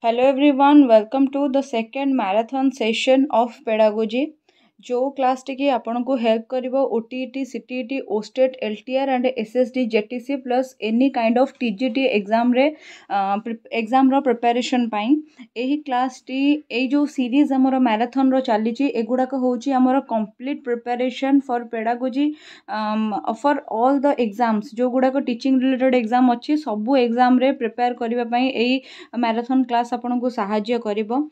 Hello everyone, welcome to the second marathon session of pedagogy. ଯେଉଁ କ୍ଲାସ୍ଟି କି ଆପଣଙ୍କୁ help କରିବ O T E T C T E T OSSTET L T R and S S D J T C plus any kind of T G T ଏକ୍ଜାମ୍ରେ ଏକ୍ଜାମ୍ର preparation ପାଇଁ ଏହି କ୍ଲାସ୍ଟି ଏଇ ଯେଉଁ series ଆମର ମାରାଥନ୍ର ଚାଲିଛି ଏଗୁଡ଼ାକ ହେଉଛି ଆମର complete preparation for pedagogy for all the exams ଯେଉଁଗୁଡ଼ାକ ଟିଚିଂ ରିଲେଟେଡ଼୍ ଏକ୍ଜାମ୍ ଅଛି ସବୁ ଏକ୍ଜାମ୍ରେ ପ୍ରିପେୟାର୍ କରିବା ପାଇଁ ଏଇ ମାରାଥନ୍ କ୍ଲାସ୍ ଆପଣଙ୍କୁ ସାହାଯ୍ୟ କରିବ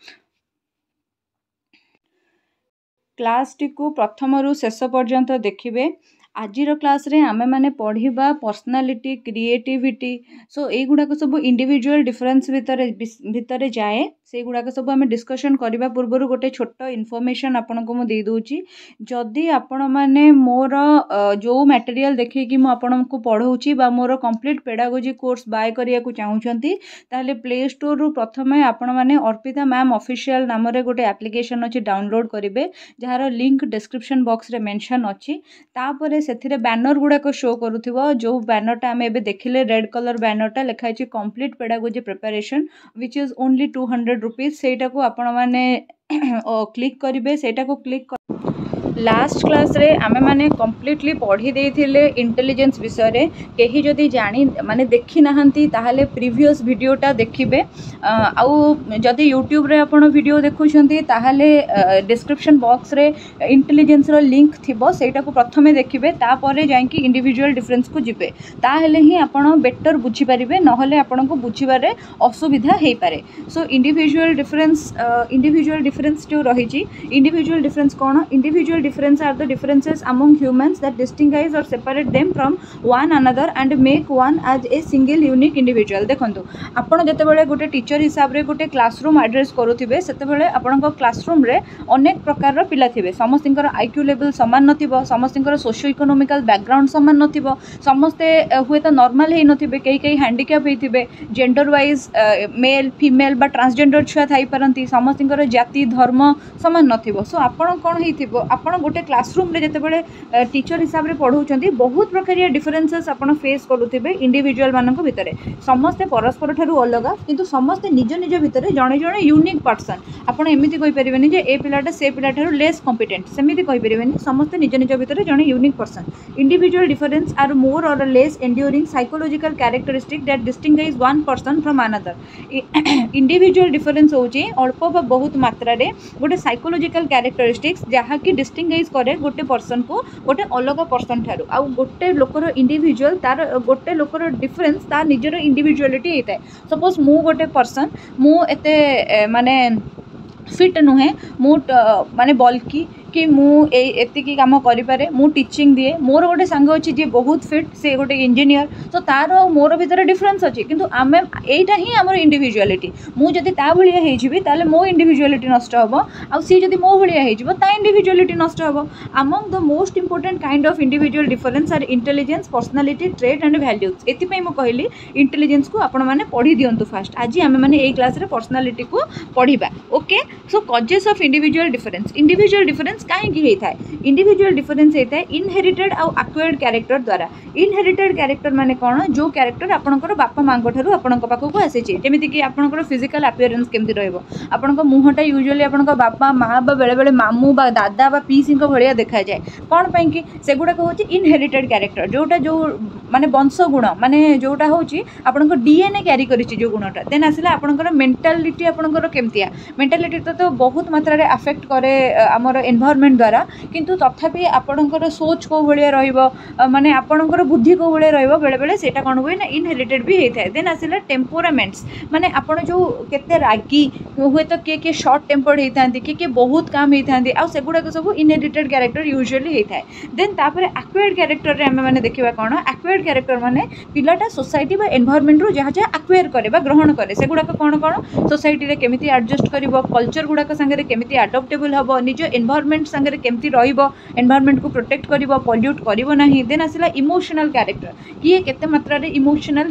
କ୍ଲାସ୍ଟିକୁ ପ୍ରଥମରୁ ଶେଷ ପର୍ଯ୍ୟନ୍ତ ଦେଖିବେ ଆଜିର କ୍ଲାସ୍ରେ ଆମେମାନେ ପଢ଼ିବା ପର୍ସନାଲିଟି କ୍ରିଏଟିଭିଟି ସୋ ଏଇଗୁଡ଼ାକ ସବୁ ଇଣ୍ଡିଭିଜୁଆଲ୍ ଡିଫରେନ୍ସ ଭିତରେ ଭିତରେ ଯାଏ ସେଇଗୁଡ଼ାକ ସବୁ ଆମେ ଡିସ୍କସନ୍ କରିବା ପୂର୍ବରୁ ଗୋଟେ ଛୋଟ ଇନଫର୍ମେସନ୍ ଆପଣଙ୍କୁ ମୁଁ ଦେଇଦେଉଛି ଯଦି ଆପଣମାନେ ମୋର ଯେଉଁ ମ୍ୟାଟେରିଆଲ୍ ଦେଖେଇକି ମୁଁ ଆପଣଙ୍କୁ ପଢ଼ଉଛି ବା ମୋର କମ୍ପ୍ଲିଟ୍ ପେଡ଼ାଗୋଜି କୋର୍ସ ବାଏ କରିବାକୁ ଚାହୁଁଛନ୍ତି ତାହେଲେ ପ୍ଲେ ଷ୍ଟୋର୍ରୁ ପ୍ରଥମେ ଆପଣମାନେ ଅର୍ପିତା ମ୍ୟାମ୍ ଅଫିସିଆଲ୍ ନାମରେ ଗୋଟେ ଆପ୍ଲିକେସନ୍ ଅଛି ଡାଉନଲୋଡ଼୍ କରିବେ ଯାହାର ଲିଙ୍କ୍ ଡେସ୍କ୍ରିପସନ୍ ବକ୍ସରେ ମେନ୍ସନ୍ ଅଛି ତାପରେ से बानर गुड़ाक शो करुव जो बानरटा टाइम एवं देखिले रेड कलर बानरटा लिखाई complete pedagogy preparation which only two hundred rupees से आपने क्लिक करेंगे सहीटा क्लिक कर... ଲାଷ୍ଟ କ୍ଲାସ୍ରେ ଆମେମାନେ କମ୍ପ୍ଲିଟଲି ପଢ଼ି ଦେଇଥିଲେ ଇଣ୍ଟେଲିଜେନ୍ସ ବିଷୟରେ କେହି ଯଦି ଜାଣି ମାନେ ଦେଖିନାହାନ୍ତି ତାହେଲେ ପ୍ରିଭିୟସ୍ ଭିଡ଼ିଓଟା ଦେଖିବେ ଆଉ ଯଦି ୟୁଟ୍ୟୁବରେ ଆପଣ ଭିଡ଼ିଓ ଦେଖୁଛନ୍ତି ତାହେଲେ ଡିସ୍କ୍ରିପ୍ସନ୍ ବକ୍ସରେ ଇଣ୍ଟେଲିଜେନ୍ସର ଲିଙ୍କ୍ ଥିବ ସେଇଟାକୁ ପ୍ରଥମେ ଦେଖିବେ ତାପରେ ଯାଇକି ଇଣ୍ଡିଭିଜୁଆଲ୍ ଡିଫରେନ୍ସକୁ ଯିବେ ତାହେଲେ ହିଁ ଆପଣ ବେଟର୍ ବୁଝିପାରିବେ ନହେଲେ ଆପଣଙ୍କୁ ବୁଝିବାରେ ଅସୁବିଧା ହେଇପାରେ so individual difference individual difference ଯେଉଁ ରହିଛି ଇଣ୍ଡିଭିଜୁଆଲ୍ ଡିଫରେନ୍ସ କ'ଣ individual difference are the differences among humans that distinguish or separate them from one another and make one as a single unique individual ଦେଖନ୍ତୁ ଆପଣ ଯେତେବେଳେ ଗୋଟେ ଟିଚର ହିସାବରେ ଗୋଟେ classroom address କରୁଥିବେ ସେତେବେଳେ ଆପଣଙ୍କ କ୍ଲାସରୁମ୍ରେ ଅନେକ ପ୍ରକାରର ପିଲା ଥିବେ ସମସ୍ତଙ୍କର ଆଇକ୍ୟୁ ଲେଭେଲ୍ ସମାନ ନଥିବ ସମସ୍ତଙ୍କର ସୋସିଓ ଇକୋନୋମିକାଲ ବ୍ୟାକଗ୍ରାଉଣ୍ଡ ସମାନ ନଥିବ ସମସ୍ତେ ହୁଏତ ନର୍ମାଲ ହେଇନଥିବେ କେହି କେହି ହ୍ୟାଣ୍ଡିକ୍ୟାପ୍ ହେଇଥିବେ ଜେଣ୍ଡର ୱାଇଜ୍ ମେଲ୍ ଫିମେଲ୍ ବା ଟ୍ରାନ୍ସଜେଣ୍ଡର ଛୁଆ ଥାଇପାରନ୍ତି ସମସ୍ତଙ୍କର ଜାତି ଧର୍ମ ସମାନ ନଥିବ ସୋ ଆପଣ କ'ଣ ହେଇଥିବ ଆପଣ ଆପଣ ଗୋଟେ କ୍ଲାସରୁମ୍ରେ ଯେତେବେଳେ ଟିଚର୍ ହିସାବରେ ପଢ଼ାଉଛନ୍ତି ବହୁତ ପ୍ରକାର ଡିଫରେନ୍ସେସ୍ ଆପଣ ଫେସ୍ କରୁଥିବେ ଇଣ୍ଡିଭିଜୁଆଲ୍ ମାନଙ୍କ ଭିତରେ ସମସ୍ତେ ପରସ୍ପରଠାରୁ ଅଲଗା କିନ୍ତୁ ସମସ୍ତେ ନିଜ ନିଜ ଭିତରେ ଜଣେ ଜଣେ ୟୁନିକ୍ ପର୍ସନ୍ ଆପଣ ଏମିତି କହିପାରିବେନି ଯେ ଏ ପିଲାଟା ସେ ପିଲାଠାରୁ ଲେସ୍ କମ୍ପିଟେଣ୍ଟ ସେମିତି କହିପାରିବେନି ସମସ୍ତେ ନିଜ ନିଜ ଭିତରେ ଜଣେ unique person individual difference are more or less enduring psychological characteristic that distinguish one person from another individual difference ହେଉଛି ଅଳ୍ପ ବା ବହୁତ ମାତ୍ରାରେ ଗୋଟେ ସାଇକୋଲୋଜିକାଲ୍ କ୍ୟାରେକ୍ଟରିଷ୍ଟିକ୍ସ ଯାହାକି ଡିଷ୍ଟିଙ୍ଗ ରେକଗ୍ନାଇଜ୍ କରେ ଗୋଟେ ପର୍ସନକୁ ଗୋଟେ ଅଲଗା ପର୍ସନ ଠାରୁ ଆଉ ଗୋଟେ ଲୋକର ଇଣ୍ଡିଭିଜୁଆଲ୍ ତାର ଗୋଟେ ଲୋକର ଡିଫରେନ୍ସ ତା ନିଜର ଇଣ୍ଡିଭିଜୁଆଲିଟି ହେଇଥାଏ ସପୋଜ୍ ମୁଁ ଗୋଟେ ପର୍ସନ୍ ମୁଁ ଏତେ ମାନେ ଫିଟ୍ ନୁହେଁ ମୁଁ ମାନେ ବଲ୍କି କି ମୁଁ ଏଇ ଏତିକି କାମ କରିପାରେ ମୁଁ ଟିଚିଂ ଦିଏ ମୋର ଗୋଟେ ସାଙ୍ଗ ଅଛି ଯିଏ ବହୁତ ଫିଟ୍ ସେ ଗୋଟେ ଇଞ୍ଜିନିୟର ତ ତା'ର ଆଉ ମୋର ଭିତରେ ଡିଫରେନ୍ସ ଅଛି କିନ୍ତୁ ଆମେ ଏଇଟା ହିଁ ଆମର ଇଣ୍ଡିଭିଜୁଆଲିଟି ମୁଁ ଯଦି ତା ଭଳିଆ ହେଇଯିବି ତାହେଲେ ମୋ ଇଣ୍ଡିଭିଜୁଆଲିଟି ନଷ୍ଟ ହେବ ଆଉ ସିଏ ଯଦି ମୋ ଭଳିଆ ହେଇଯିବ ତା ଇଣ୍ଡିଭିଜୁଆଲିଟି ନଷ୍ଟ ହେବ among the most important kind of individual difference are intelligence personality trait and values ଏଥିପାଇଁ ମୁଁ କହିଲି ଇଣ୍ଟେଲିଜେନ୍ସକୁ ଆପଣମାନେ ପଢ଼ି ଦିଅନ୍ତୁ ଫାଷ୍ଟ ଆଜି ଆମେମାନେ ଏଇ କ୍ଲାସ୍ରେ ପର୍ସନାଲିଟିକୁ ପଢ଼ିବା okay so causes of individual difference individual difference difference કાହିଁକି ହୋଇଥାଏ ଇଣ୍ଡିଭିଜୁଆଲ୍ ଡିଫରେନ୍ସ ହେଇଥାଏ ଇନହେରିଟେଡ୍ ଆଉ ଆକ୍ୱାର୍ଡ଼ କ୍ୟାରେକ୍ଟର ଦ୍ୱାରା ଇନହେରିଟେଡ୍ କ୍ୟାରେକ୍ଟର ମାନେ କ'ଣ ଯେଉଁ କ୍ୟାରେକ୍ଟର ଆପଣଙ୍କର ବାପା ମାଆଙ୍କ ଠାରୁ ଆପଣଙ୍କ ପାଖକୁ ଆସିଛି ଯେମିତିକି ଆପଣଙ୍କର ଫିଜିକାଲ୍ ଆପିଆରେନ୍ସ କେମିତି ରହିବ ଆପଣଙ୍କ ମୁହଁଟା ୟୁଜୁଆଲି ଆପଣଙ୍କ ବାପା ମାଆ ବା ବେଳେବେଳେ ମାମୁଁ ବା ଦାଦା ବା ପିସିଙ୍କ ଭଳିଆ ଦେଖାଯାଏ କ'ଣ ପାଇଁକି ସେଗୁଡ଼ାକ ହେଉଛି ଇନହେରିଟେଡ୍ କ୍ୟାରେକ୍ଟର ଯେଉଁଟା ଯେଉଁ ମାନେ ବଂଶ ଗୁଣ ମାନେ ଯେଉଁଟା ହେଉଛି ଆପଣଙ୍କ ଡିଏନ୍ଏ କ୍ୟାରି କରିଛି ଯେଉଁ ଗୁଣଟା ଦେନ୍ ଆସିଲା ଆପଣଙ୍କର ମେଣ୍ଟାଲିଟି ଆପଣଙ୍କର କେମିତିଆ ମେଣ୍ଟାଲିଟି ତ ବହୁତ ମାତ୍ରାରେ ଆଫେକ୍ଟ କରେ ଆମର ଏନ୍ଭ ଏନ୍ଭାରମେଣ୍ଟ ଦ୍ୱାରା କିନ୍ତୁ ତଥାପି ଆପଣଙ୍କର ସୋଚ କେଉଁ ଭଳିଆ ରହିବ ମାନେ ଆପଣଙ୍କର ବୁଦ୍ଧି କେଉଁ ଭଳିଆ ରହିବ ବେଳେବେଳେ ସେଇଟା କ'ଣ ହୁଏ ନା ଇନହେରିଟେଡ଼ ବି ହେଇଥାଏ ଦେନ୍ ଆସିଲା ଟେମ୍ପୋରାମେଣ୍ଟସ୍ ମାନେ ଆପଣ ଯେଉଁ କେତେ ରାଗି ହୁଏତ କିଏ କିଏ ସର୍ଟ ଟେମ୍ପର୍ଡ଼ ହେଇଥାନ୍ତି କିଏ କିଏ ବହୁତ କାମ ହେଇଥାନ୍ତି ଆଉ ସେଗୁଡ଼ାକ ସବୁ ଇନହେରିଟେଡ଼ କ୍ୟାରେକ୍ଟର ୟୁଜୁଆଲି ହେଇଥାଏ ଦେନ୍ ତାପରେ ଆକ୍ୱାର୍ଡ଼ କ୍ୟାରେକ୍ଟରରେ ଆମେମାନେ ଦେଖିବା କ'ଣ ଆକ୍ୱାର୍ଡ଼ କ୍ୟାରେକ୍ଟର ମାନେ ପିଲାଟା ସୋସାଇଟି ବା ଏନ୍ଭାରମେଣ୍ଟରୁ ଯାହା ଯାହା ଆକ୍ୱାର୍ କରେ ବା ଗ୍ରହଣ କରେ ସେଗୁଡ଼ାକ କ'ଣ କ'ଣ ସୋସାଇଟିରେ କେମିତି ଆଡ଼ଜଷ୍ଟ କରିବ କଲଚର ଗୁଡ଼ାକ ସାଙ୍ଗରେ କେମିତି ଆଡ଼ପ୍ଟେବୁଲ୍ ହେବ ନିଜ ଏନ୍ଭାରମେଣ୍ଟ एनवायरमेंट सागर केमती रनवायरमेंट को प्रोटेक्ट कर पल्यूट करना देन आसा इमोशनाल क्यारेक्टर किए के मात्र इमोशनाल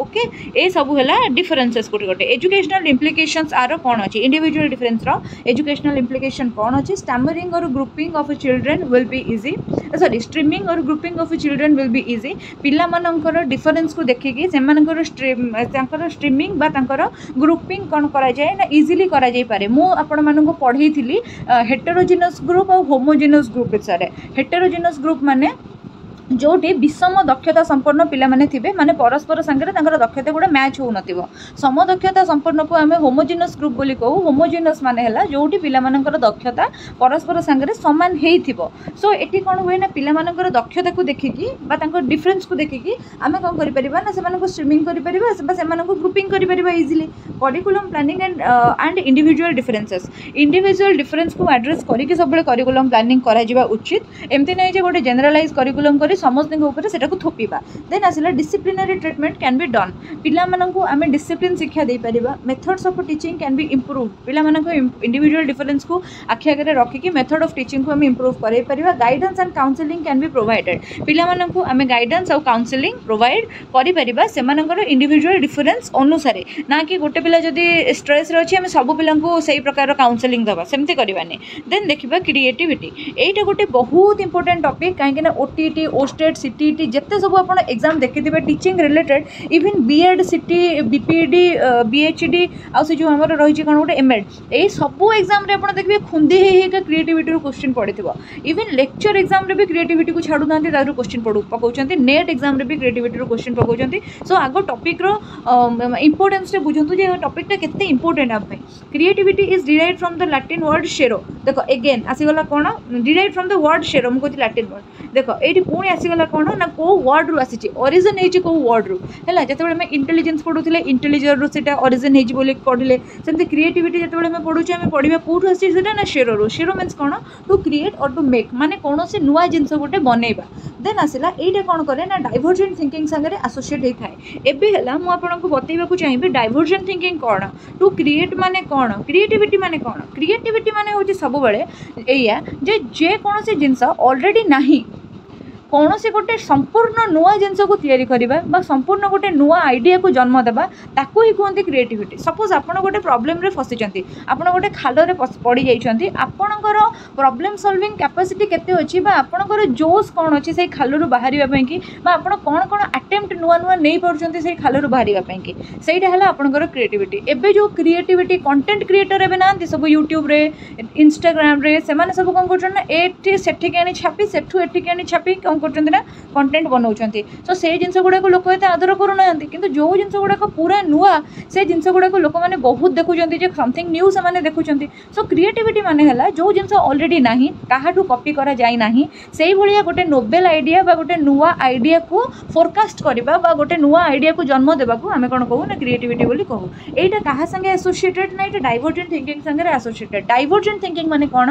होके ये सबूला डिफरेन्से गोटे गोटे एजुकेशनाल इम्प्लिकेसन आर कौन अच्छे इंडिजुआल डिफरेन्स रजुकेशनाल इम्प्लिकेसन कौन अच्छी स्टामरींग और grouping of children will be easy sorry streaming और grouping of children will be easy pillar difference को देखिकी से स्ट्रीमिंग ग्रुपिंग कौन कर इजिली कर मुझे पढ़े थी हेटरोजिनस ଗ୍ରୁପ୍ ଆଉ ହୋମୋଜିନସ୍ ଗ୍ରୁପ୍ ବିଷୟରେ ହେଟେରୋଜିନସ୍ ଗ୍ରୁପ୍ ମାନେ ଯେଉଁଠି ବିଷମ ଦକ୍ଷତା ସମ୍ପନ୍ନ ପିଲାମାନେ ଥିବେ ମାନେ ପରସ୍ପର ସାଙ୍ଗରେ ତାଙ୍କର ଦକ୍ଷତା ଗୁଡ଼ା ମ୍ୟାଚ୍ ହେଉନଥିବ ସମଦକ୍ଷତା ସମ୍ପନ୍ନକୁ ଆମେ ହୋମୋଜିନସ୍ ଗ୍ରୁପ୍ ବୋଲି କହୁ ହୋମୋଜିନସ୍ ମାନେ ହେଲା ଯେଉଁଠି ପିଲାମାନଙ୍କର ଦକ୍ଷତା ପରସ୍ପର ସାଙ୍ଗରେ ସମାନ ହେଇଥିବ ସୋ ଏଠି କ'ଣ ହୁଏ ନା ପିଲାମାନଙ୍କର ଦକ୍ଷତାକୁ ଦେଖିକି ବା ତାଙ୍କ ଡିଫରେନ୍ସକୁ ଦେଖିକି ଆମେ କ'ଣ କରିପାରିବା ନା ସେମାନଙ୍କୁ ଷ୍ଟ୍ରିମିଂ କରିପାରିବା ବା ସେମାନଙ୍କୁ ଗ୍ରୁପିଂ କରିପାରିବା easily curriculum planning and and individual differences individual ଡିଫରେନ୍ସକୁ address କରିକି ସବୁବେଳେ କରିକୁଲମ୍ ପ୍ଲାନିଂ କରାଯିବା ଉଚିତ ଏମିତି ନାହିଁ ଯେ ଗୋଟେ ଜେନେରାଲାଇଜ୍ କରିକୁଲମ୍ କରି समस्त को थोपा देन आसा डिप्लीनरी ट्रिटमेंट क्या भी डन पाने डिसीप्लीन शिक्षा दे पार मेथड्स अफ टीचिंग क्यान भी इम्प्रूव पाला इंडिविजुआल डिफरेन्स को आखि आगे रखिक मेथड अफ टीचिंग को इम्प्रूव कराई पार गाइडेन्स एंड काउनसेंग क्या भी पिला पाने गाइडेन्स आउ काउनसेंग प्रोभाइड कर इंडिजुआल डिफरेन्स अनुसार ना कि गोटे पिला जब स्ट्रेस अच्छे आम सब पिला प्रकार काउनसेंग दवा सेमती करवानी देन देखा क्रिएटिविटी ये गोटे बहुत इंपोर्टां टपिक कहीं ओटी ओ ଷ୍ଟେଟ୍ ସି ଟି ଟି ଯେତେ ସବୁ ଆପଣ ଏକ୍ଜାମ୍ ଦେଖିଥିବେ teaching related even BEd C T B P E D B H D ଆଉ ସେ ଯେଉଁ ଆମର ରହିଛି କ'ଣ ଗୋଟେ ଏମ୍ ଏଡ଼୍ ଏଇ ସବୁ ଏକ୍ଜାମ୍ରେ ଆପଣ ଦେଖିବେ ଖୁନ୍ଦି ହେଇ ହେଇକା କ୍ରିଏଟିଭିଟିରୁ କୋଶ୍ଚିନ୍ ପଡ଼ିଥିବ ଇଭିନ୍ ଲେକ୍ଚର୍ ଏକ୍ଜାମ୍ରେ ବି କ୍ରିଏଟିଭିଟିକୁ ଛାଡ଼ୁନାହାନ୍ତି ତାରୁ କୋଶ୍ଚିନ୍ ପଡ଼ୁ ପକାଉଛନ୍ତି ନେଟ୍ ଏକ୍ଜାମ୍ରେ ବି କ୍ରିଏଟିଭିଟିରୁ କୋଶ୍ଚିନ୍ ପକାଉଛନ୍ତି ସୋ ଆଗ ଟପିକ୍ର ଇମ୍ପୋର୍ଟାନ୍ସଟା ବୁଝନ୍ତୁ ଯେ ଟପିକ୍ଟା କେତେ ଇମ୍ପୋର୍ଟାଣ୍ଟ ଆମ ପାଇଁ creativity is derive from the Latin word sero ଦେଖ ଏଗେନ୍ ଆସିଗଲା କ'ଣ derive from the word sero ମୁଁ କହୁଛି ଲାଟିନ୍ ୱାର୍ଡ଼ ଦେଖ ଏଇଠି ପୁଣି आसगला कौन ना कौ वार्ड रू आसी ओरीजन हो वार्ड्रू है जो इंटेलीजेन्स पढ़ू इंटेलीजर रूटा ओरीजन हो पढ़ले सेमती क्रिएटिट जो पढ़ू आम पढ़ा कौटू आसा ना शेर रू शेर मीनस कौन टू क्रिएट और टू मेक मैंने कौन से नुआ जिन गोटे बनवा देन आसला यहीटा कौन कैर ना डाइर्जे थिंकिंग सागर आसोसीएट होता है एबाला मुझक बतेवाक चाहिए डाइर्जे थिंकिंग कौन टू क्रिएट माने कौन क्रिएटिट मैंने कौन क्रिएटिट मैंने हूँ सब बड़े या जेकोसी जिनस अलरेडी ना କୌଣସି ଗୋଟେ ସମ୍ପୂର୍ଣ୍ଣ ନୂଆ ଜିନିଷକୁ ତିଆରି କରିବା ବା ସମ୍ପୂର୍ଣ୍ଣ ଗୋଟେ ନୂଆ ଆଇଡ଼ିଆକୁ ଜନ୍ମ ଦେବା ତାକୁ ହିଁ କୁହନ୍ତି କ୍ରିଏଟିଭିଟି ସପୋଜ୍ ଆପଣ ଗୋଟେ ପ୍ରୋବ୍ଲେମ୍ରେ ଫସିଛନ୍ତି ଆପଣ ଗୋଟେ ଖାଲରେ ପଡ଼ିଯାଇଛନ୍ତି ଆପଣଙ୍କର ପ୍ରୋବ୍ଲେମ୍ ସଲ୍ଭିଂ କ୍ୟାପାସିଟି କେତେ ଅଛି ବା ଆପଣଙ୍କର ଜୋସ୍ କ'ଣ ଅଛି ସେଇ ଖାଲରୁ ବାହାରିବା ପାଇଁକି ବା ଆପଣ କ'ଣ କ'ଣ ଆଟେମ୍ପ୍ଟ ନୂଆ ନୂଆ ନେଇପାରୁଛନ୍ତି ସେଇ ଖାଲରୁ ବାହାରିବା ପାଇଁକି ସେଇଟା ହେଲା ଆପଣଙ୍କର କ୍ରିଏଟିଭିଟି ଏବେ ଯେଉଁ କ୍ରିଏଟିଭିଟି କଣ୍ଟେଣ୍ଟ କ୍ରିଏଟର୍ ଏବେ ନାହାନ୍ତି ସବୁ ୟୁଟ୍ୟୁବ୍ରେ ଇନଷ୍ଟାଗ୍ରାମ୍ରେ ସେମାନେ ସବୁ କ'ଣ କରୁଛନ୍ତି ନା ଏଠି ସେଠିକି ଆଣି ଛାପି ସେଠୁ ଏଠିକି ଆଣି ଛାପି କ'ଣ କରୁଛନ୍ତି ନା କଣ୍ଟେଣ୍ଟ ବନାଉଛନ୍ତି ସୋ ସେଇ ଜିନିଷ ଗୁଡ଼ାକୁ ଲୋକ ଏତେ ଆଦର କରୁନାହାନ୍ତି କିନ୍ତୁ ଯେଉଁ ଜିନିଷ ଗୁଡ଼ାକ ପୁରା ନୂଆ ସେ ଜିନିଷ ଗୁଡ଼ାକୁ ଲୋକମାନେ ବହୁତ ଦେଖୁଛନ୍ତି ଯେ ସମଥିଙ୍ଗ ନ୍ୟୁ ସେମାନେ ଦେଖୁଛନ୍ତି ସୋ କ୍ରିଏଟିଭିଟି ମାନେ ହେଲା ଯେଉଁ ଜିନିଷ ଅଲରେଡ଼ି ନାହିଁ କାହାଠୁ କପି କରାଯାଇ ନାହିଁ ସେଇଭଳିଆ ଗୋଟେ ନୋବେଲ୍ ଆଇଡ଼ିଆ ବା ଗୋଟେ ନୂଆ ଆଇଡ଼ିଆକୁ ଫୋରକାଷ୍ଟ କରିବା ବା ଗୋଟେ ନୂଆ ଆଇଡ଼ିଆକୁ ଜନ୍ମ ଦେବାକୁ ଆମେ କ'ଣ କହୁ ନା କ୍ରିଏଟିଭିଟି ବୋଲି କହୁ ଏଇଟା କାହା ସାଙ୍ଗେ ଆସୋସିଏଟେଡ୍ ନା ଏଇଟା ଡାଇଭର୍ଜେଣ୍ଟ ଥିଙ୍କିଂ ସାଙ୍ଗରେ ଆସୋସିଏଟେଡ୍ ଡାଇଭର୍ଜେଣ୍ଟ ଥିଙ୍କିଂ ମାନେ କ'ଣ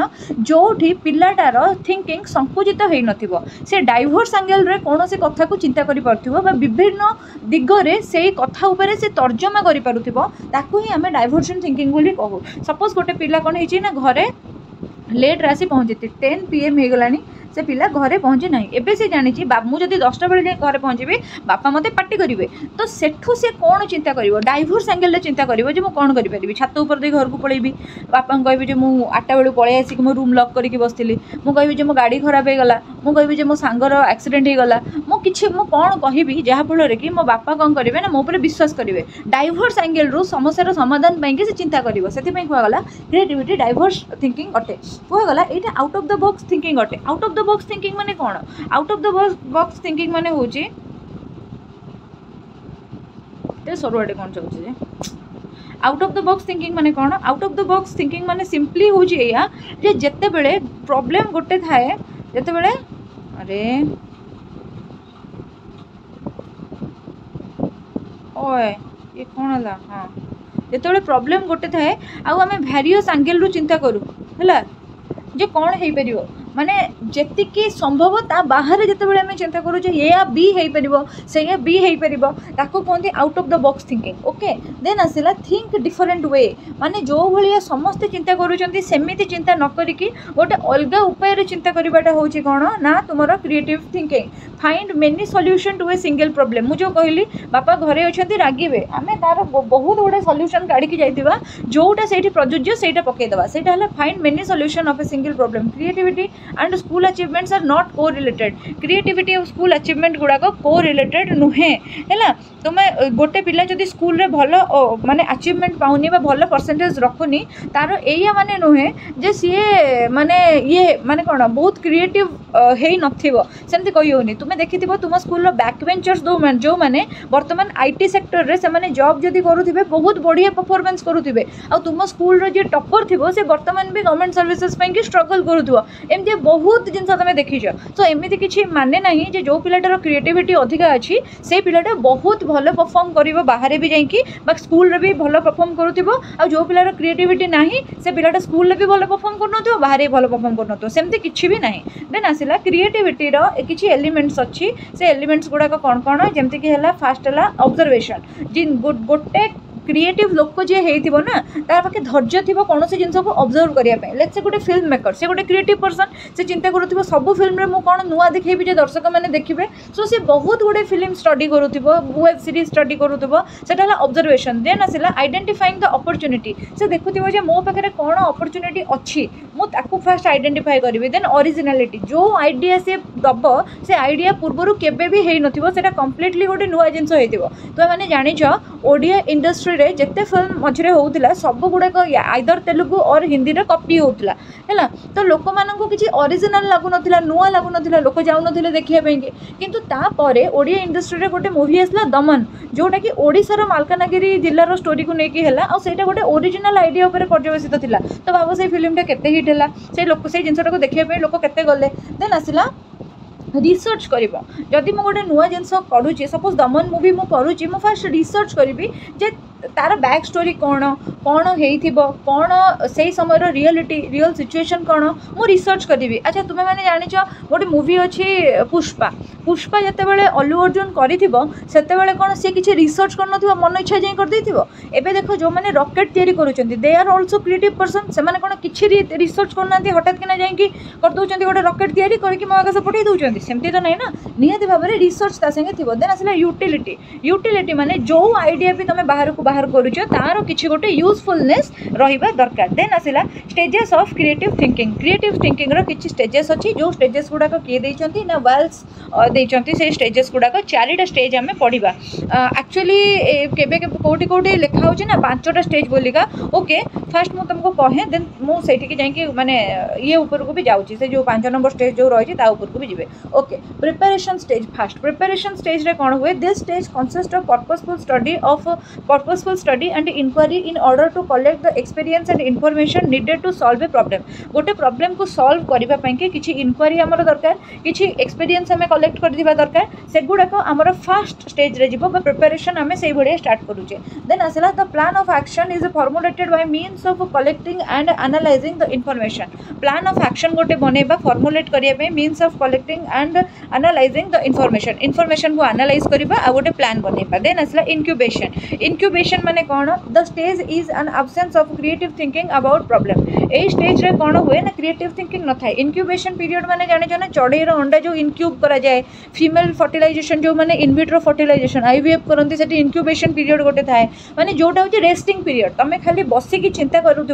ଯେଉଁଠି ପିଲାଟାର ଥିଙ୍କିଂ ସଙ୍କୁଚିତ ହୋଇନଥିବ ସେ ଡାଇ ଡାଇଭର୍ସ ଆଙ୍ଗେଲରେ କୌଣସି କଥାକୁ ଚିନ୍ତା କରିପାରୁଥିବ ବା ବିଭିନ୍ନ ଦିଗରେ ସେଇ କଥା ଉପରେ ସେ ତର୍ଜମା କରିପାରୁଥିବ ତାକୁ ହିଁ ଆମେ ଡାଇଭର୍ସନ୍ ଥିଙ୍କିଙ୍ଗ ବୋଲି କହୁ ସପୋଜ୍ ଗୋଟେ ପିଲା କ'ଣ ହେଇଛି ନା ଘରେ ଲେଟ୍ରେ ଆସି ପହଞ୍ଚିଛି ଟେନ୍ ପି ଏମ୍ ହେଇଗଲାଣି ସେ ପିଲା ଘରେ ପହଞ୍ଚି ନାହିଁ ଏବେ ସେ ଜାଣିଛି ମୁଁ ଯଦି ଦଶଟା ବେଳେ ଯାଇ ଘରେ ପହଞ୍ଚିବି ବାପା ମୋତେ ପାଟି କରିବେ ତ ସେଠୁ ସେ କ'ଣ ଚିନ୍ତା କରିବ ଡାଇଭର୍ସ ଆଙ୍ଗେଲରେ ଚିନ୍ତା କରିବ ଯେ ମୁଁ କ'ଣ କରିପାରିବି ଛାତ ଉପରେ ଦେଇ ଘରକୁ ପଳେଇବି ବାପାଙ୍କୁ କହିବି ଯେ ମୁଁ ଆଠଟା ବେଳୁ ପଳେଇ ଆସିକି ମୋ ରୁମ୍ ଲକ୍ କରିକି ବସିଥିଲି ମୁଁ କହିବି ଯେ ମୋ ଗାଡ଼ି ଖରାପ ହେଇଗଲା ମୁଁ କହିବି ଯେ ମୋ ସାଙ୍ଗର ଆକ୍ସିଡେଣ୍ଟ ହେଇଗଲା ମୁଁ କିଛି ମୁଁ କ'ଣ କହିବି ଯାହାଫଳରେ କି ମୋ ବାପା କ'ଣ କରିବେ ନା ମୋ ଉପରେ ବିଶ୍ୱାସ କରିବେ ଡାଇଭର୍ସ ଆଙ୍ଗେଲରୁ ସମସ୍ୟାର ସମାଧାନ ପାଇଁକି ସେ ଚିନ୍ତା କରିବ ସେଥିପାଇଁ କୁହାଗଲା କ୍ରିଏଟିଭିଟି ଡାଇଭର୍ସ ଥିଙ୍କିଙ୍ଗ ଅଟେ କୁହାଗଲା ଏଇଟା out of the box thinking ଅଟେ out of the the box thinking ମାନେ କ'ଣ out of the box thinking ମାନେ ହେଉଛି ଟିକେ ସରୁଆଟେ କ'ଣ ଚାହୁଁଛି ଯେ out of the box thinking ମାନେ କ'ଣ out of the box thinking ମାନେ ସିମ୍ପଲି ହେଉଛି ଏଇଆ ଯେ ଯେତେବେଳେ ପ୍ରୋବ୍ଲେମ୍ ଗୋଟେ ଥାଏ ଯେତେବେଳେ ଆରେ ଓଏ ଇଏ କ'ଣ ହେଲା ହଁ ଯେତେବେଳେ ପ୍ରୋବ୍ଲେମ୍ ଗୋଟେ ଥାଏ ଆଉ ଆମେ ଭ୍ୟାରିୟସ୍ ଆଙ୍ଗେଲରୁ ଚିନ୍ତା କରୁ ହେଲା ଯେ କ'ଣ ହେଇପାରିବ ମାନେ ଯେତିକି ସମ୍ଭବ ତା ବାହାରେ ଯେତେବେଳେ ଆମେ ଚିନ୍ତା କରୁଛେ ଏଇଆ ବି ହେଇପାରିବ ସେଇଆ ବି ହେଇପାରିବ ତାକୁ କୁହନ୍ତି out of the box thinking okay then ଆସିଲା ଥିଙ୍କ ଡିଫରେଣ୍ଟ ୱେ ମାନେ ଯେଉଁ ଭଳିଆ ସମସ୍ତେ ଚିନ୍ତା କରୁଛନ୍ତି ସେମିତି ଚିନ୍ତା ନ କରିକି ଗୋଟେ ଅଲଗା ଉପାୟରେ ଚିନ୍ତା କରିବାଟା ହେଉଛି କ'ଣ ନା ତୁମର creative thinking find many solution to a single problem ମୁଁ ଯେଉଁ କହିଲି ବାପା ଘରେ ଅଛନ୍ତି ରାଗିବେ ଆମେ ତାର ବହୁତ ଗୁଡ଼ାଏ ସଲ୍ୟୁସନ୍ କାଢ଼ିକି ଯାଇଥିବା ଯେଉଁଟା ସେଇଠି ପ୍ରଯୁଜ୍ୟ ସେଇଟା ପକାଇଦେବା ସେଇଟା ହେଲା find many solution of a single problem creativity and school achievements are not correlated creativity ଆଉ ସ୍କୁଲ ଆଚିଭମେଣ୍ଟ ଗୁଡ଼ାକ କୋ ରିଲେଟେଡ଼୍ ନୁହେଁ ହେଲା ତୁମେ ଗୋଟେ ପିଲା ଯଦି ସ୍କୁଲରେ ଭଲ ମାନେ ଆଚିଭମେଣ୍ଟ ପାଉନି ବା ଭଲ ପରସେଣ୍ଟେଜ୍ ରଖୁନି ତା'ର ଏଇଆ ମାନେ ନୁହେଁ ଯେ ସିଏ ମାନେ ଇଏ ମାନେ କ'ଣ ବହୁତ କ୍ରିଏଟିଭ୍ ହେଇନଥିବ ସେମିତି କହି ହେଉନି ତୁମେ ଦେଖିଥିବ ତୁମ ସ୍କୁଲର ବ୍ୟାକ୍ ବେଞ୍ଚର୍ସ ଯେଉଁମାନେ ଯେଉଁମାନେ ବର୍ତ୍ତମାନ ଆଇ ଟି ସେକ୍ଟରରେ ସେମାନେ ଜବ୍ ଯଦି କରୁଥିବେ ବହୁତ ବଢ଼ିଆ ପରଫର୍ମାନ୍ସ କରୁଥିବେ ଆଉ ତୁମ ସ୍କୁଲର ଯିଏ ଟପର୍ ଥିବ ସେ ବର୍ତ୍ତମାନ ବି ଗଭର୍ଣ୍ଣମେଣ୍ଟ ସର୍ଭିସେସ୍ ପାଇଁକି ଷ୍ଟ୍ରଗଲ୍ କରୁଥିବ ଏମିତି ଯେ ବହୁତ ଜିନିଷ ତୁମେ ଦେଖିଛ ସୋ ଏମିତି କିଛି ମାନେ ନାହିଁ ଯେ ଯେଉଁ ପିଲାଟାର କ୍ରିଏଟିଭିଟି ଅଧିକା ଅଛି ସେଇ ପିଲାଟା ବହୁତ ଭଲ ପରଫର୍ମ କରିବ ବାହାରେ ବି ଯାଇକି ବା ସ୍କୁଲରେ ବି ଭଲ ପରଫର୍ମ କରୁଥିବ ଆଉ ଯେଉଁ ପିଲାର କ୍ରିଏଟିଭିଟି ନାହିଁ ସେ ପିଲାଟା ସ୍କୁଲରେ ବି ଭଲ ପରଫର୍ମ କରୁନଥିବ ବାହାରେ ବି ଭଲ ପରଫର୍ମ କରୁନଥିବ ସେମିତି କିଛି ବି ନାହିଁ ଦେନ୍ ଆସିଲା କ୍ରିଏଟିଭିଟିର କିଛି ଏଲିମେଣ୍ଟସ୍ ଅଛି ସେ ଏଲିମେଣ୍ଟସ୍ ଗୁଡ଼ାକ କ'ଣ କ'ଣ ଯେମିତିକି ହେଲା ଫାର୍ଷ୍ଟ ହେଲା ଅବଜର୍ଭେସନ୍ ଗୋଟେ क्रिएटिव लोक जी होती ना तार पाखे धर्ज थी कौन से जिनस अब्जर्व करने लेट से गोटे फिल्म मेकर से गोटे क्रिएट पर्सन से चिंता करु थोड़ा सब फिल्म में मुझे कौन नुआ देखेबी जो दर्शक मैंने देखिए सो सी बहुत गुडे फिल्म स्टडी करु थोड़ा वेब सीरीज स्टडी करु थोड़ा है अब्जरवेशन देन आसा आईडेटिफाइंग द अपरच्युनिटी से देखु थोड़ा मो पाखे कौन अपरच्युनिट अच्छी मुझे फास्ट आईडेटिफाई करी देन अरिजिनालीटी जो आईडिया सी दब से आईडिया पूर्व केवे भी हो ना कम्प्लीटली गोटे नुआ जिनस तुम्हें जाच ओडिया इंडस्ट्री ଇଣ୍ଡଷ୍ଟ୍ରିରେ ଯେତେ ଫିଲ୍ମ ମଝିରେ ହେଉଥିଲା ସବୁଗୁଡ଼ାକ ଆଇଦର୍ ତେଲୁଗୁ ଅର୍ ହିନ୍ଦୀରେ କପି ହେଉଥିଲା ହେଲା ତ ଲୋକମାନଙ୍କୁ କିଛି ଅରିଜିନାଲ୍ ଲାଗୁନଥିଲା ନୂଆ ଲାଗୁନଥିଲା ଲୋକ ଯାଉନଥିଲେ ଦେଖିବା ପାଇଁକି କିନ୍ତୁ ତାପରେ ଓଡ଼ିଆ ଇଣ୍ଡଷ୍ଟ୍ରିରେ ଗୋଟେ ମୁଭି ଆସିଲା ଦମନ ଯେଉଁଟାକି ଓଡ଼ିଶାର ମାଲକାନଗିରି ଜିଲ୍ଲାର ଷ୍ଟୋରିକୁ ନେଇକି ହେଲା ଆଉ ସେଇଟା ଗୋଟେ ଓରିଜିନାଲ୍ ଆଇଡ଼ିଆ ଉପରେ ପର୍ଯ୍ୟବେସିତ ଥିଲା ତ ଭାବ ସେଇ ଫିଲ୍ମଟା କେତେ ହିଟ୍ ହେଲା ସେଇ ଲୋକ ସେଇ ଜିନିଷଟାକୁ ଦେଖିବା ପାଇଁ ଲୋକ କେତେ ଗଲେ ଦେନ୍ ଆସିଲା ରିସର୍ଚ୍ଚ କରିବ ଯଦି ମୁଁ ଗୋଟେ ନୂଆ ଜିନିଷ ପଢ଼ୁଛି ସପୋଜ୍ ଦମନ ମୁଭି ମୁଁ କରୁଛି ମୁଁ ଫାଷ୍ଟ ରିସର୍ଚ୍ଚ କରିବି ଯେ ତା'ର ବ୍ୟାକ୍ ଷ୍ଟୋରି କ'ଣ କ'ଣ ହେଇଥିବ କ'ଣ ସେଇ ସମୟର ରିଅଲିଟି ରିଅଲ୍ ସିଚୁଏସନ୍ କ'ଣ ମୁଁ ରିସର୍ଚ୍ଚ କରିବି ଆଚ୍ଛା ତୁମେମାନେ ଜାଣିଛ ଗୋଟେ ମୁଭି ଅଛି ପୁଷ୍ପା ପୁଷ୍ପା ଯେତେବେଳେ ଅଲ୍ଲୁ ଅର୍ଜୁନ କରିଥିବ ସେତେବେଳେ କ'ଣ ସେ କିଛି ରିସର୍ଚ୍ଚ କରିନଥିବ ମନ ଇଚ୍ଛା ଯାଇ କରିଦେଇଥିବ ଏବେ ଦେଖ ଯେଉଁମାନେ ରକେଟ୍ ତିଆରି କରୁଛନ୍ତି they are also creative person ସେମାନେ କ'ଣ କିଛି ରିସର୍ଚ୍ଚ କରୁନାହାନ୍ତି ହଠାତ୍ କିନା ଯାଇକି କରିଦେଉଛନ୍ତି ଗୋଟେ ରକେଟ୍ ତିଆରି କରିକି ମହାକାଶ ପଠାଇ ଦେଉଛନ୍ତି सेमती तो नहीं ना निहत भाव में रिसर्च तेजे थी देन आसा यूटिलिटी यूटिलिटी मानने जो आईडिया भी तुम बाहर को बाहर करुच तार किसी गोटे यूजफुलने रहा दरकार देन आसा stages of create thinking create thinking किसी स्टेजेस अच्छी जो स्टेजेस गुड़ाक किए देती ना वेल्स से स्टेजेस गुड़ाक चारिटा स्टेज आम पढ़ा एक्चुअली कौटी कौटी लिखा हो पांचटा स्टेज बोलिका ओके फास्ट मुझे तुमको कहे देन मुझे जाइ मैंने ये उपरको भी जाऊँगी से जो पांच नंबर स्टेज जो रही है ताऊपर को भी जी okay preparation stage first preparation स्टेज्रे କ'ଣ ହୁଏ this stage consist of purposeful study of purposeful study and inquiry in order to collect the experience and information needed to solve a problem ଗୋଟେ ପ୍ରୋବ୍ଲେମ୍କୁ ସଲ୍ଭ କରିବା ପାଇଁକି କିଛି ଇନକ୍ୱାରି ଆମର ଦରକାର କିଛି ଏକ୍ସପିରିଏନ୍ସ ଆମେ କଲେକ୍ଟ କରିଦେବା ଦରକାର ସେଗୁଡ଼ାକ ଆମର ଫାଷ୍ଟ ଷ୍ଟେଜ୍ରେ ଯିବ ବା ପ୍ରିପାରେସନ୍ ଆମେ ସେଇଭଳିଆ ଷ୍ଟାର୍ଟ କରୁଛେ ଦେନ୍ ଆସିଲା the plan of action is formulated by means of collecting and analysing the information plan of action ଗୋଟେ ବନେଇବା ଫର୍ମୁଲେଟ୍ କରିବା ପାଇଁ means of collecting and and analysing the information information को आनालाइज करवा आ गोटे प्लान बनवा देन आसला इनक्यूबेसन इनक्यूबेसन मैंने कौन the stage is an absence of creative thinking about problem यही स्टेज रे कौन हुए ना क्रिएटिव थिंकिंग न थाए इनक्यूबेसन पीरियड मैंने जाने ना चढ़ईर अंडा जो इनक्यूब कराए फिमेल फर्टिलइजेसन जो मैंने इनविट्रो फर्टिलाइजेसन आईवीएफ करती से इनक्यूबेसन पीरियड गोटे थाए मैंने जोटा हूँ रेस्टिंग पीरियड तुम्हें खाली बसिकी चिंता करुव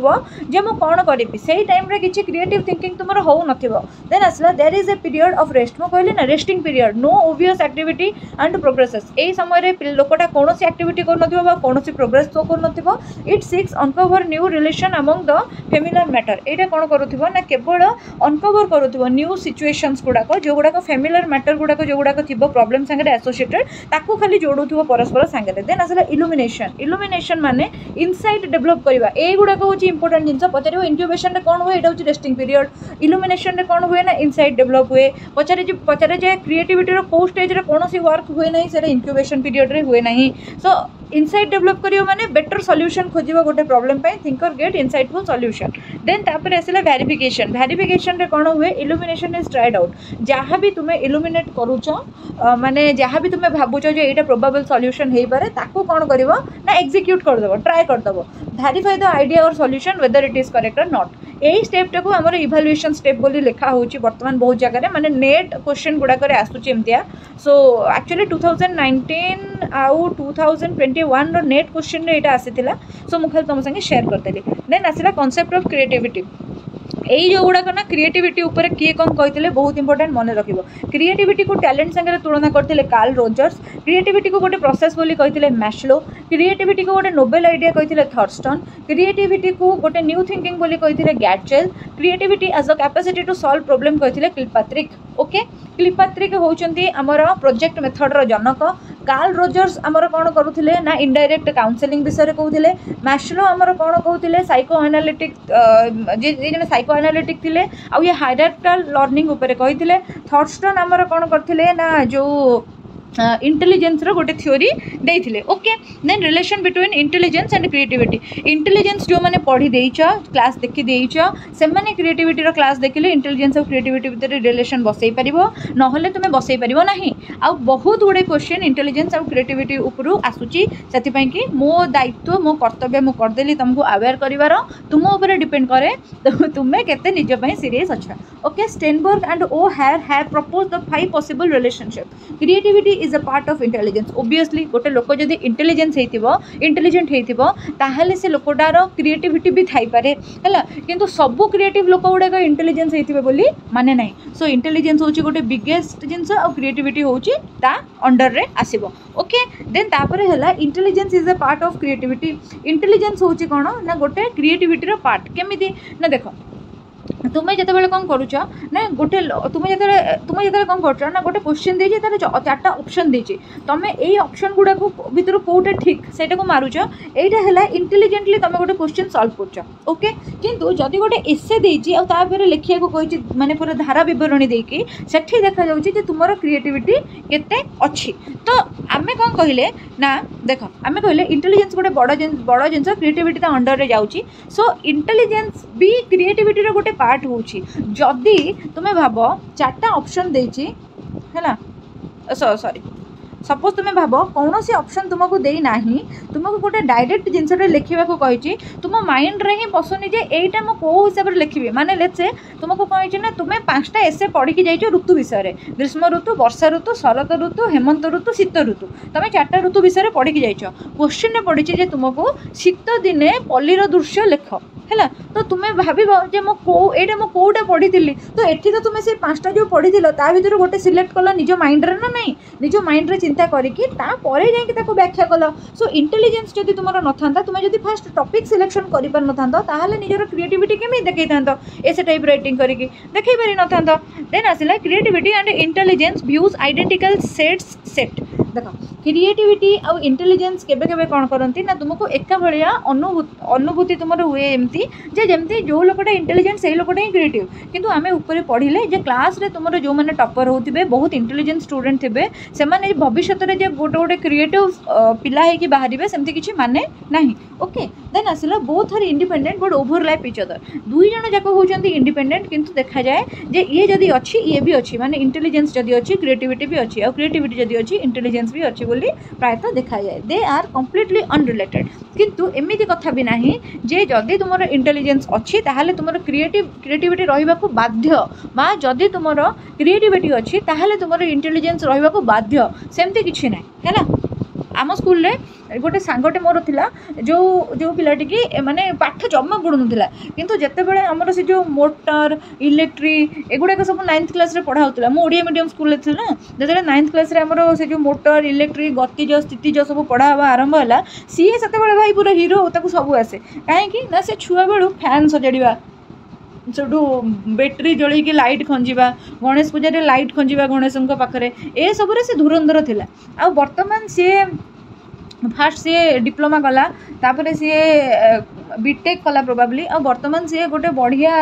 जे कौन करी से टाइम किसी क्रिएटिव थिंकिंग तुम हो न देन आसला there is a period of rest ମୁଁ କହିଲି ନା resting period no obvious activity and progresses ଏହି ସମୟରେ ଲୋକଟା କୌଣସି ଆକ୍ଟିଭିଟି କରୁନଥିବ ବା କୌଣସି progress show କରୁନଥିବ it seeks uncover new relation among the familiar matter ଏଇଟା କ'ଣ କରୁଥିବ ନା କେବଳ ଅନକଭର କରୁଥିବ ନ୍ୟୁ ସିଚୁଏସନ୍ସ ଗୁଡ଼ାକ ଯେଉଁଗୁଡ଼ାକ ଫ୍ୟାମିଲାର ମ୍ୟାଟର ଗୁଡ଼ାକ ଯେଉଁଗୁଡ଼ାକ ଥିବ ପ୍ରୋବ୍ଲେମ୍ ସାଙ୍ଗରେ ଆସୋସିଏଟେଡ଼ ତାକୁ ଖାଲି ଯୋଡ଼ୁଥିବ ପରସ୍ପର ସାଙ୍ଗରେ ଦେନ୍ ଆସିଲା ଇଲୁମିନେସନ୍ ଇଲୁମିନେସନ୍ ମାନେ ଇନସାଇଟ୍ ଡେଭଲପ୍ କରିବା ଏଇଗୁଡ଼ାକ ହେଉଛି ଇମ୍ପୋର୍ଟାଣ୍ଟ ଜିନିଷ ପଚାରିବ ଇନ୍କ୍ୟୁବେସନ୍ରେ କ'ଣ ହୁଏ ଏଇଟା ହେଉଛି ରେଷ୍ଟିଂ ପିରିୟଡ଼ ଇଲୁମିନେସନ୍ରେ କ'ଣ ହୁଏ ନା ଇନସାଇଟ୍ ଡେଭଲପ୍ ହୁଏ ପଚାରି पचारे जाए क्रिए कौ स्टेज कौन वर्क हुए ना सर इनक्यूबेसन पीरियड में हुए ना सो इनसाइट डेवलप कर मैंने बेटर सल्यूशन खोज गोटे problem thinker get insight full solution then आसा भेरिफिकेसन भेरिफिकेसन में कौन हुए इल्युमेसन इज ट्राइड आउट जहाँ भी तुम इल्युमेट कर माने जहाँ भी तुम भावु जो ये प्रोबेबल सल्यूशन हो पाए कौन कर ना एक्जिक्यूट करदेव ट्राए करदेव भेरीफाए द आईडिया और solution whether it is correct और नट यही स्टेपटा को आम इभाल्युएसन स्टेप लिखा हो बर्तमान बहुत जगह मैंने नेट क्वेश्चन गुड़ाक आसूम so actually two thousand nineteen आउ टू थाउजेंड ଟ୍ୱେଣ୍ଟି ୱାନ୍ର ନେଟ୍ କୋଶ୍ଚିନ୍ରେ ଏଇଟା ଆସିଥିଲା ସୋ ମୁଁ ଖାଲି ତୁମ ସାଙ୍ଗେ ସେୟାର କରିଦେଲି ଦେନ୍ ଆସିଲା କନସେପ୍ଟ ଅଫ୍ କ୍ରିଏଟିଭିଟି এই যেগুড়াক না ক্রিয়েটিভিটি উপরে কি কম কে বহু ইম্পর্টাট মনে রাখব ক্রিয়েটিভিটি কু ট্যালেন্ট সাথে তুলনা করলে কার্ল রোজর্স ক্রিয়েটিভিটি গোটে প্রসেস বলে কে ম্যাশলো ক্রিয়েটিভিটি গোটে নোবেল আইডিয়া কে থর্স্টন ক্রিয়েটিভিটি গোটে নিউ থিঙ্কিং বলে কে Getzels creativity as the capacity to solve problem K Kilpatrick okay Kilpatrick হচ্ছেন আমার প্রোজেক্ট মেথডর জনক কার্ল রোজর্স আমার কোণ করুলে না ইনডাইরেক্ট কাউন্সেলিং বিষয়ে কৌলে ম্যাশলো আমার কোণ কৌলে সাইকো আনালিটিক যে জনে ସାଇକୋ ଆନାଲିଟିକ୍ ଥିଲେ ଆଉ ଇଏ ହାଇରାର୍କାଲ୍ ଲର୍ଣ୍ଣିଂ ଉପରେ କହିଥିଲେ ଥର୍ଷ୍ଟନ୍ ଆମର କ'ଣ କରିଥିଲେ ନା ଯେଉଁ इंटेलीजेन्स रोटे थीओरी देते okay then relation between intelligence and create intelligence जो मैंने पढ़ी देच क्लास देखी देच से क्रिएटर क्लास देखे इंटेलीजेन्स और क्रिएट भितर रिलेसन बसई पार ना तुम्हें बसई पार ना आउ बहुत गुड़े क्वेश्चन इंटेलीजेन्स और क्रिएट आसूप कि मो दायित्व मो कर्तव्य मुझे तुमको अवेयर करार तुम उपर डिपेड कै तुम्हें केजपाई सीरीयस अच्छा ओके स्टेनबर्ग एंड ओ हायर higher propose the five possible relationship creativity is a part of intelligence obviously गोटे लोक जब इंटेलीजेन्स इंटेलीजेंट हो लोकटार क्रिएटिविटी भी थपे है सब क्रिएट लोक गुड़ाक इंटेलीजेन्स माने ना सो इंटेलीजेन्स हूँ गोटे बिगेस्ट जिन क्रिएटिविट हूँ ताडर में आसब ओके देपर है intelligence is a part of creativity intelligence हूँ कौन ना गोटे क्रिएटिटर पार्ट केमी ना देख তুমি যেতবে কম করুছ না গোটে তুমি যেত তুমি যেত কম করছ না গোটে কোশ্চিন দিয়েছি তার চারটা অপশন দিয়েছি তুমি এই অপশন গুড়া ভিতর কোটা ঠিক সেটা মারুছ এইটা হল ইন্টেলিজেন্টলি তুমি গোটে কোশ্চিন সলভ করছ ওকে কিন্তু যদি গোটে এসে দিয়েছি আর তাপরে লেখিয়া কইছি মানে পুরো ধারা বিবরণী দিয়ে সেটি দেখা যাচ্ছে যে তোমার ক্রিয়েটিভিটি কেতে অছি তো আমি কম কহিলে না দেখ আমি কহিলে ইন্টেলিজেন্স গোটে বড় বড় জিনিস ক্রিয়েটিভিটি তা অন্ডরে যাচ্ছি সো ইন্টেলিজেন্স বি ক্রিয়েটিভিটির গোটে ଷ୍ଟାର୍ଟ ହେଉଛି ଯଦି ତୁମେ ଭାବ ଚାରିଟା ଅପସନ୍ ଦେଇଛି ହେଲା ସରି ସପୋଜ୍ ତୁମେ ଭାବ କୌଣସି ଅପସନ୍ ତୁମକୁ ଦେଇନାହିଁ ତୁମକୁ ଗୋଟେ ଡାଇରେକ୍ଟ ଜିନିଷଟେ ଲେଖିବାକୁ କହିଛି ତୁମ ମାଇଣ୍ଡରେ ହିଁ ବସୁନି ଯେ ଏଇଟା ମୁଁ କେଉଁ ହିସାବରେ ଲେଖିବି ମାନେ ଲେଚେ ତୁମକୁ କହିଛି ନା ତୁମେ ପାଞ୍ଚଟା ଏସେ ପଢ଼ିକି ଯାଇଛ ଋତୁ ବିଷୟରେ ଗ୍ରୀଷ୍ମ ଋତୁ ବର୍ଷା ଋତୁ ଶରତ ଋତୁ ହେମନ୍ତ ଋତୁ ଶୀତ ଋତୁ ତୁମେ ଚାରିଟା ଋତୁ ବିଷୟରେ ପଢ଼ିକି ଯାଇଛ କୋଶ୍ଚିନ୍ରେ ପଡ଼ିଛି ଯେ ତୁମକୁ ଶୀତ ଦିନେ ପଲ୍ଲୀର ଦୃଶ୍ୟ ଲେଖ ହେଲା ତ ତୁମେ ଭାବିବ ଯେ ମୁଁ କେଉଁ ଏଇଟା ମୁଁ କେଉଁଟା ପଢ଼ିଥିଲି ତ ଏଠି ତ ତୁମେ ସେଇ ପାଞ୍ଚଟା ଯେଉଁ ପଢ଼ିଥିଲ ତା ଭିତରୁ ଗୋଟେ ସିଲେକ୍ଟ କଲ ନିଜ ମାଇଣ୍ଡରେ ନା ନାହିଁ ନିଜ ମାଇଣ୍ଡରେ ଚିନ୍ତା চিন্তা করিকি তাপরে যাইকি তাকে ব্যাখ্যা কল সো ইন্টেলিজেন্স যদি তোমার নথান্তা তুমি যদি ফার্স্ট টপিক সিলেকশন করে পারি নথান্ত তাহলে নিজের ক্রিয়েটিভিটি কেমি দেখাই থান্ত এসে টাইপ রাইটিং করিকি দেখাই পারি নথান্ত দেন আসলে creativity and intelligence views identical sets set দেখ ক্রিয়েটিভিটি আউ ইন্টেলিজেন্স কেবে কেবে কোণ করতে না তুমি একাভিয়া অনুভূতি অনুভূতি তোমার হুয়ে এমতি যে যেমতি যে লোকটা ইন্টেলিজেন্ট সেই লোকটা ହିଁ କ୍ରିଏଟିଭ୍ କିନ୍ତୁ ଆମେ ଉପରେ ପଢ଼ିଲେ ଯେ କ୍ଲାସ୍ରେ ତୁମର ଯେଉଁମାନେ ଟପର୍ ହେଉଥିବେ ବହୁତ ଇଣ୍ଟେଲିଜେଣ୍ଟ ଷ୍ଟୁଡେଣ୍ଟ ଥିବେ ସେମାନେ ଭବିଷ୍ୟତରେ ଯେ ଗୋଟେ ଗୋଟେ କ୍ରିଏଟିଭ୍ ପିଲା ହେଇକି ବାହାରିବେ ସେମିତି କିଛି ମାନେ ନାହିଁ ଓକେ ଦେନ୍ ଆସିଲା both are independent but overlap each other ଦୁଇ ଜଣ ଯାକ ହେଉଛନ୍ତି ଇଣ୍ଡିପେଣ୍ଡେଣ୍ଟ କିନ୍ତୁ ଦେଖାଯାଏ ଯେ ଇଏ ଯଦି ଅଛି ଇଏ ବି ଅଛି ମାନେ ଇଣ୍ଟେଲିଜେନ୍ସ ଯଦି ଅଛି କ୍ରିଏଟିଭିଟି ବି ଅଛି ଆଉ କ୍ରିଏଟିଭିଟି ଯଦି ଅଛି ଇଣ୍ଟେଲିଜେନ୍ସ ବି ଅଛି ବୋଲି ପ୍ରାୟତଃ ଦେଖାଯାଏ ଦେ ଆର୍ କମ୍ପ୍ଲିଟଲି ଅନରିଲେଟେଡ଼ କିନ୍ତୁ ଏମିତି କଥା ବି ନାହିଁ ଯେ ଯଦି ତୁମର ଇଣ୍ଟେଲିଜେନ୍ସ ଅଛି ତାହେଲେ ତୁମର କ୍ରିଏଟିଭ୍ କ୍ରିଏଟିଭିଟି ରହିବାକୁ ବାଧ୍ୟ ବା ଯଦି ତୁମର କ୍ରିଏଟିଭିଟି ଅଛି ତାହେଲେ ତୁମର ଇଣ୍ଟେଲିଜେନ୍ସ ରହିବାକୁ ବାଧ୍ୟ ସେ ସେମିତି କିଛି ନାହିଁ ହେଲା ଆମ ସ୍କୁଲରେ ଗୋଟେ ସାଙ୍ଗଟେ ମୋର ଥିଲା ଯେଉଁ ଯେଉଁ ପିଲାଟିକି ମାନେ ପାଠ ଜମା ପଢ଼ୁନଥିଲା କିନ୍ତୁ ଯେତେବେଳେ ଆମର ସେ ଯେଉଁ ମୋଟର ଇଲେକ୍ଟ୍ରି ଏଗୁଡ଼ାକ ସବୁ ନାଇନ୍ଥ କ୍ଲାସ୍ରେ ପଢ଼ା ହେଉଥିଲା ମୁଁ ଓଡ଼ିଆ ମିଡ଼ିୟମ୍ ସ୍କୁଲରେ ଥିଲି ନା ଯେତେବେଳେ ନାଇନ୍ଥ କ୍ଲାସ୍ରେ ଆମର ସେ ଯେଉଁ ମୋଟର ଇଲେକ୍ଟ୍ରି ଗତିଜ ସ୍ଥିତିଜ ସବୁ ପଢ଼ା ହେବା ଆରମ୍ଭ ହେଲା ସିଏ ସେତେବେଳେ ଭାଇ ପୁରା ହିରୋ ତାକୁ ସବୁ ଆସେ କାହିଁକି ନା ସେ ଛୁଆବେଳୁ ଫ୍ୟାନ୍ ସଜାଡ଼ିବା ସେଠୁ ବ୍ୟାଟେରୀ ଜଳେଇକି ଲାଇଟ୍ ଖଞ୍ଜିବା ଗଣେଶ ପୂଜାରେ ଲାଇଟ୍ ଖଞ୍ଜିବା ଗଣେଶଙ୍କ ପାଖରେ ଏସବୁରେ ସେ ଧୁରନ୍ଧର ଥିଲା ଆଉ ବର୍ତ୍ତମାନ ସିଏ ଫାର୍ଷ୍ଟ ସିଏ ଡିପ୍ଲୋମା କଲା ତାପରେ ସିଏ ବିଟେକ୍ କଲା ପ୍ରୋବାବ୍ଲି ଆଉ ବର୍ତ୍ତମାନ ସିଏ ଗୋଟେ ବଢ଼ିଆ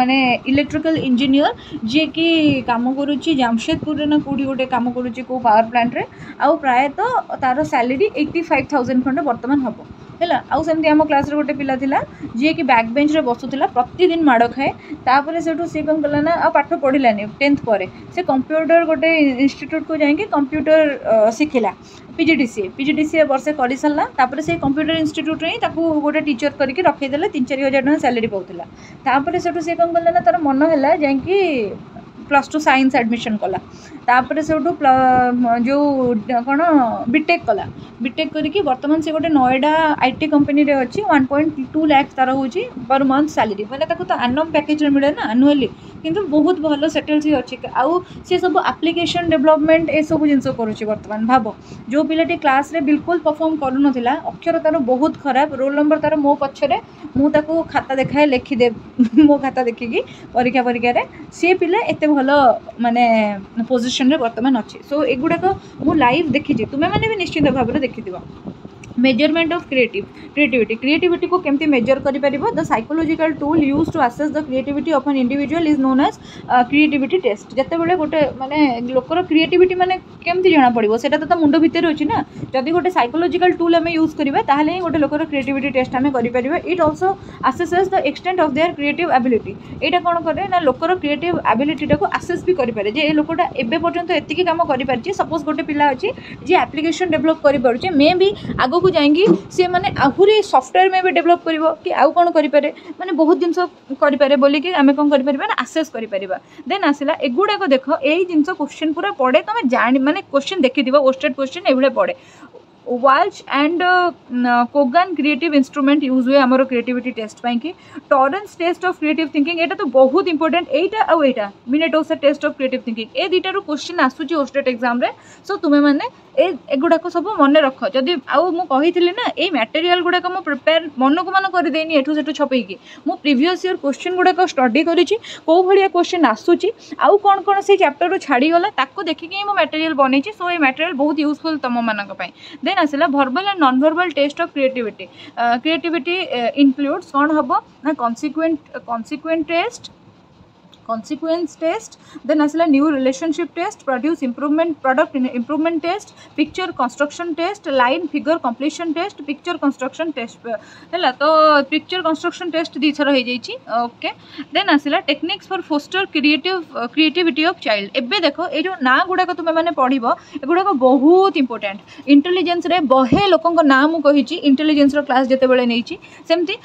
ମାନେ ଇଲେକ୍ଟ୍ରିକାଲ ଇଞ୍ଜିନିୟର ଯିଏକି କାମ କରୁଛି ଜାମଶେଦପୁରରେ ନା କେଉଁଠି ଗୋଟେ କାମ କରୁଛି କେଉଁ ପାୱାର ପ୍ଲାଣ୍ଟରେ ଆଉ ପ୍ରାୟତଃ ତା'ର ସାଲେରୀ ଏଇଟି ଫାଇଭ୍ ଥାଉଜେଣ୍ଡ ଖଣ୍ଡେ ବର୍ତ୍ତମାନ ହେବ ହେଲା ଆଉ ସେମିତି ଆମ କ୍ଲାସ୍ରେ ଗୋଟେ ପିଲା ଥିଲା ଯିଏକି ବ୍ୟାକ୍ ବେଞ୍ଚରେ ବସୁଥିଲା ପ୍ରତିଦିନ ମାଡ଼ ଖାଏ ତାପରେ ସେଠୁ ସିଏ କ'ଣ କଲା ନା ଆଉ ପାଠ ପଢ଼ିଲାନି ଟେନ୍ଥ ପରେ ସେ କମ୍ପ୍ୟୁଟର ଗୋଟେ ଇନଷ୍ଟିଚ୍ୟୁଟ୍କୁ ଯାଇକି କମ୍ପ୍ୟୁଟର ଶିଖିଲା P G D C A P G D C A ବର୍ଷେ କରିସାରିଲା ତାପରେ ସେ କମ୍ପ୍ୟୁଟର ଇନଷ୍ଟିଚ୍ୟୁଟ୍ରେ ହିଁ ତାକୁ ଗୋଟେ ଟିଚର୍ କରିକି ରଖେଇଦେଲେ ତିନି ଚାରି ହଜାର ଟଙ୍କା ସାଲାରୀ ପାଉଥିଲା ତାପରେ ସେଠୁ ସେ କ'ଣ କଲା ନା ତା'ର ମନ ହେଲା ଯାଇକି ପ୍ଲସ୍ ଟୁ ସାଇନ୍ସ ଆଡ଼ମିସନ୍ କଲା ତା'ପରେ ସେଇଠୁ ଯେଉଁ କ'ଣ ବିଟେକ୍ କଲା ବିଟେକ୍ କରିକି ବର୍ତ୍ତମାନ ସେ ଗୋଟେ ନଏଡ଼ା ଆଇ ଟି କମ୍ପାନୀରେ ଅଛି ୱାନ୍ ପଏଣ୍ଟ ଟୁ ଲ୍ୟାକ୍ସ ତା'ର ହେଉଛି ପର୍ ମନ୍ଥ ସାଲେରୀ ମାନେ ତାକୁ ତ ଆନମ୍ ପ୍ୟାକେଜ୍ରେ ମିଳେ ନା ଆନୁଆଲି କିନ୍ତୁ ବହୁତ ଭଲ ସେଟେଲ୍ସ ହିଁ ଅଛି ଆଉ ସେ ସବୁ ଆପ୍ଲିକେସନ୍ ଡେଭଲପମେଣ୍ଟ ଏସବୁ ଜିନିଷ କରୁଛି ବର୍ତ୍ତମାନ ଭାବ ଯେଉଁ ପିଲାଟି କ୍ଲାସ୍ରେ ବିଲକୁଲ ପରଫର୍ମ କରୁନଥିଲା ଅକ୍ଷର ତା'ର ବହୁତ ଖରାପ ରୋଲ୍ ନମ୍ବର ତା'ର ମୋ ପଛରେ ମୁଁ ତାକୁ ଖାତା ଦେଖାଏ ଲେଖିଦେ ମୋ ଖାତା ଦେଖିକି ପରୀକ୍ଷା ପରୀକ୍ଷାରେ ସିଏ ପିଲା ଏତେ ଭଲ ମାନେ ପୋଜିସନ୍ରେ ବର୍ତ୍ତମାନ ଅଛି ସୋ ଏଗୁଡ଼ାକ ମୁଁ ଲାଇଭ୍ ଦେଖିଛି ତୁମେମାନେ ବି ନିଶ୍ଚିତ ଭାବରେ ଦେଖିଥିବ measurement of creative creativity creativity को केमती मेजर कर the psychological tool use to assess the creativity of an individual is known as creativity test যেতবে গোটে মানে লোকর ক্রিয়েটিভিটি মানে কেমতি জনা পড়ব সেটা তো তা মুন্ড ভিতরে অছি না যদি গোটে সাইকোলোজিকাল টুল আমি ইউজ করিবা তাহলে হি গোটে লোকর ক্রিয়েটিভিটি টেস্ট আমি করি পারিবা it also assesses the extent of their creative ability এটা কোন করে না লোকর ক্রিয়েটিভ আবিলিটিটাকে আসেস বি করি পারে যে এই লোকটা এবে পর্যন্ত এতিকি কাম করি পারছি সাপোজ গোটে পিলা অছি যে অ্যাপ্লিকেশন ডেভেলপ করি পারছি মে বি আগু आगक जाएंगी सी मैंने आहुरी सफ्टवेयर में भी डेवलप कर कि आउ कौन करें मैंने बहुत जिनस करें बोल कि आम कौन कर आसेस कर देन आसला एगुड़ाक देख यही जिनस क्वेश्चन पूरा पढ़े तुम जान मैंने क्वेश्चन देखी थो ओस्टेड क्वेश्चन ये पढ़े Wallach and Kogan creative instrument use हुए आम क्रिएटिविटी टेस्ट कि Torrance test of creative thinking एटा तो बहुत इंपोर्टेंट एटा आउ एटा मिनेटोसा टेस्ट अफ क्रिएटिव थिंकिंग ए दुईटू क्वेश्चन आसूस ओस्टेट एक्जाम सो तुम्हें ଏ ଏଗୁଡ଼ାକ ସବୁ ମନେ ରଖ ଯଦି ଆଉ ମୁଁ କହିଥିଲି ନା ଏଇ ମ୍ୟାଟେରିଆଲ୍ ଗୁଡ଼ାକ ମୁଁ ପ୍ରିପେୟାର ମନକୁ ମନ କରିଦେଇନି ଏଠୁ ସେଠୁ ଛପେଇକି ମୁଁ ପ୍ରିଭିୟସ୍ ଇୟର୍ କୋଶ୍ଚିନ୍ ଗୁଡ଼ାକ ଷ୍ଟଡ଼ି କରିଛି କେଉଁ ଭଳିଆ କୋଶ୍ଚିନ୍ ଆସୁଛି ଆଉ କ'ଣ କ'ଣ ସେଇ ଚାପ୍ଟରରୁ ଛାଡ଼ିଗଲା ତାକୁ ଦେଖିକି ହିଁ ମୁଁ ମ୍ୟାଟେରିଆଲ୍ ବନେଇଛି ସୋ ଏ ମ୍ୟାଟେରିଆଲ୍ ବହୁତ ୟୁଜଫୁଲ୍ ତୁମମାନଙ୍କ ପାଇଁ ଦେନ୍ ଆସିଲା verbal and non verbal test of creativity creativity includes କ'ଣ ହେବ ନା consequent consequent test consequence test then asla new relationship test produce improvement product improvement test picture construction test line figure completion test picture construction test hela to picture construction test di thara hei jaichi okay then asla techniques for foster creative uh, creativity of child ebe dekho ei jo na guda ko tume mane padibo eguda ko bahut important intelligence रे बहे लोकों ना मुझे intelligence class जितेबाला नहीं सेमती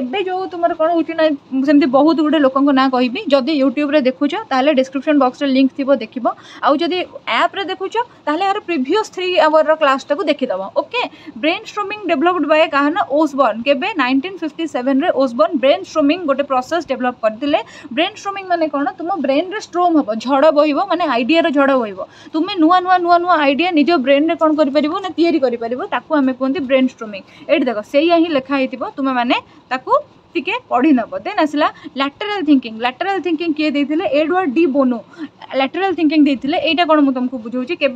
एबे जो तुम कौन हो बहुत गुटे लोकों ना कह जदि यूट्यूब देखु ताल डिस्क्रिप्सन बक्स लिंक थी देख आदि आप्रे देखुच ताल यार प्रिभस थ्री आवर र्लासटा को देखीद okay brainstorming developed by कहना ओसबर्न के नाइंटीन फिफ्टी सेवेन में ओसबर्न ब्रेन स्ट्रोमिंग गोटे प्रोसेस डेभलप करते ब्रेन स्ट्रोमिंग मैंने कौन तुम ब्रेन में स्ट्रोम हम झड़ बह मैंने आईडर झड़ बह तुम नुआ नुआ नुआ नुआ आईडिया निज ब्रेन में कौन कर ताकू आम कहते ब्रेन स्ट्रोमिंग ये देख से ही लिखाही थोड़ा तुम्हें टिके पढ़ी नब देन आसा लैटेराल थिंकिंग लैटेराल थिंकिंग किए देते Edward de Bono lateral thinking यहाँ कौन मुझे तुमको बुझे के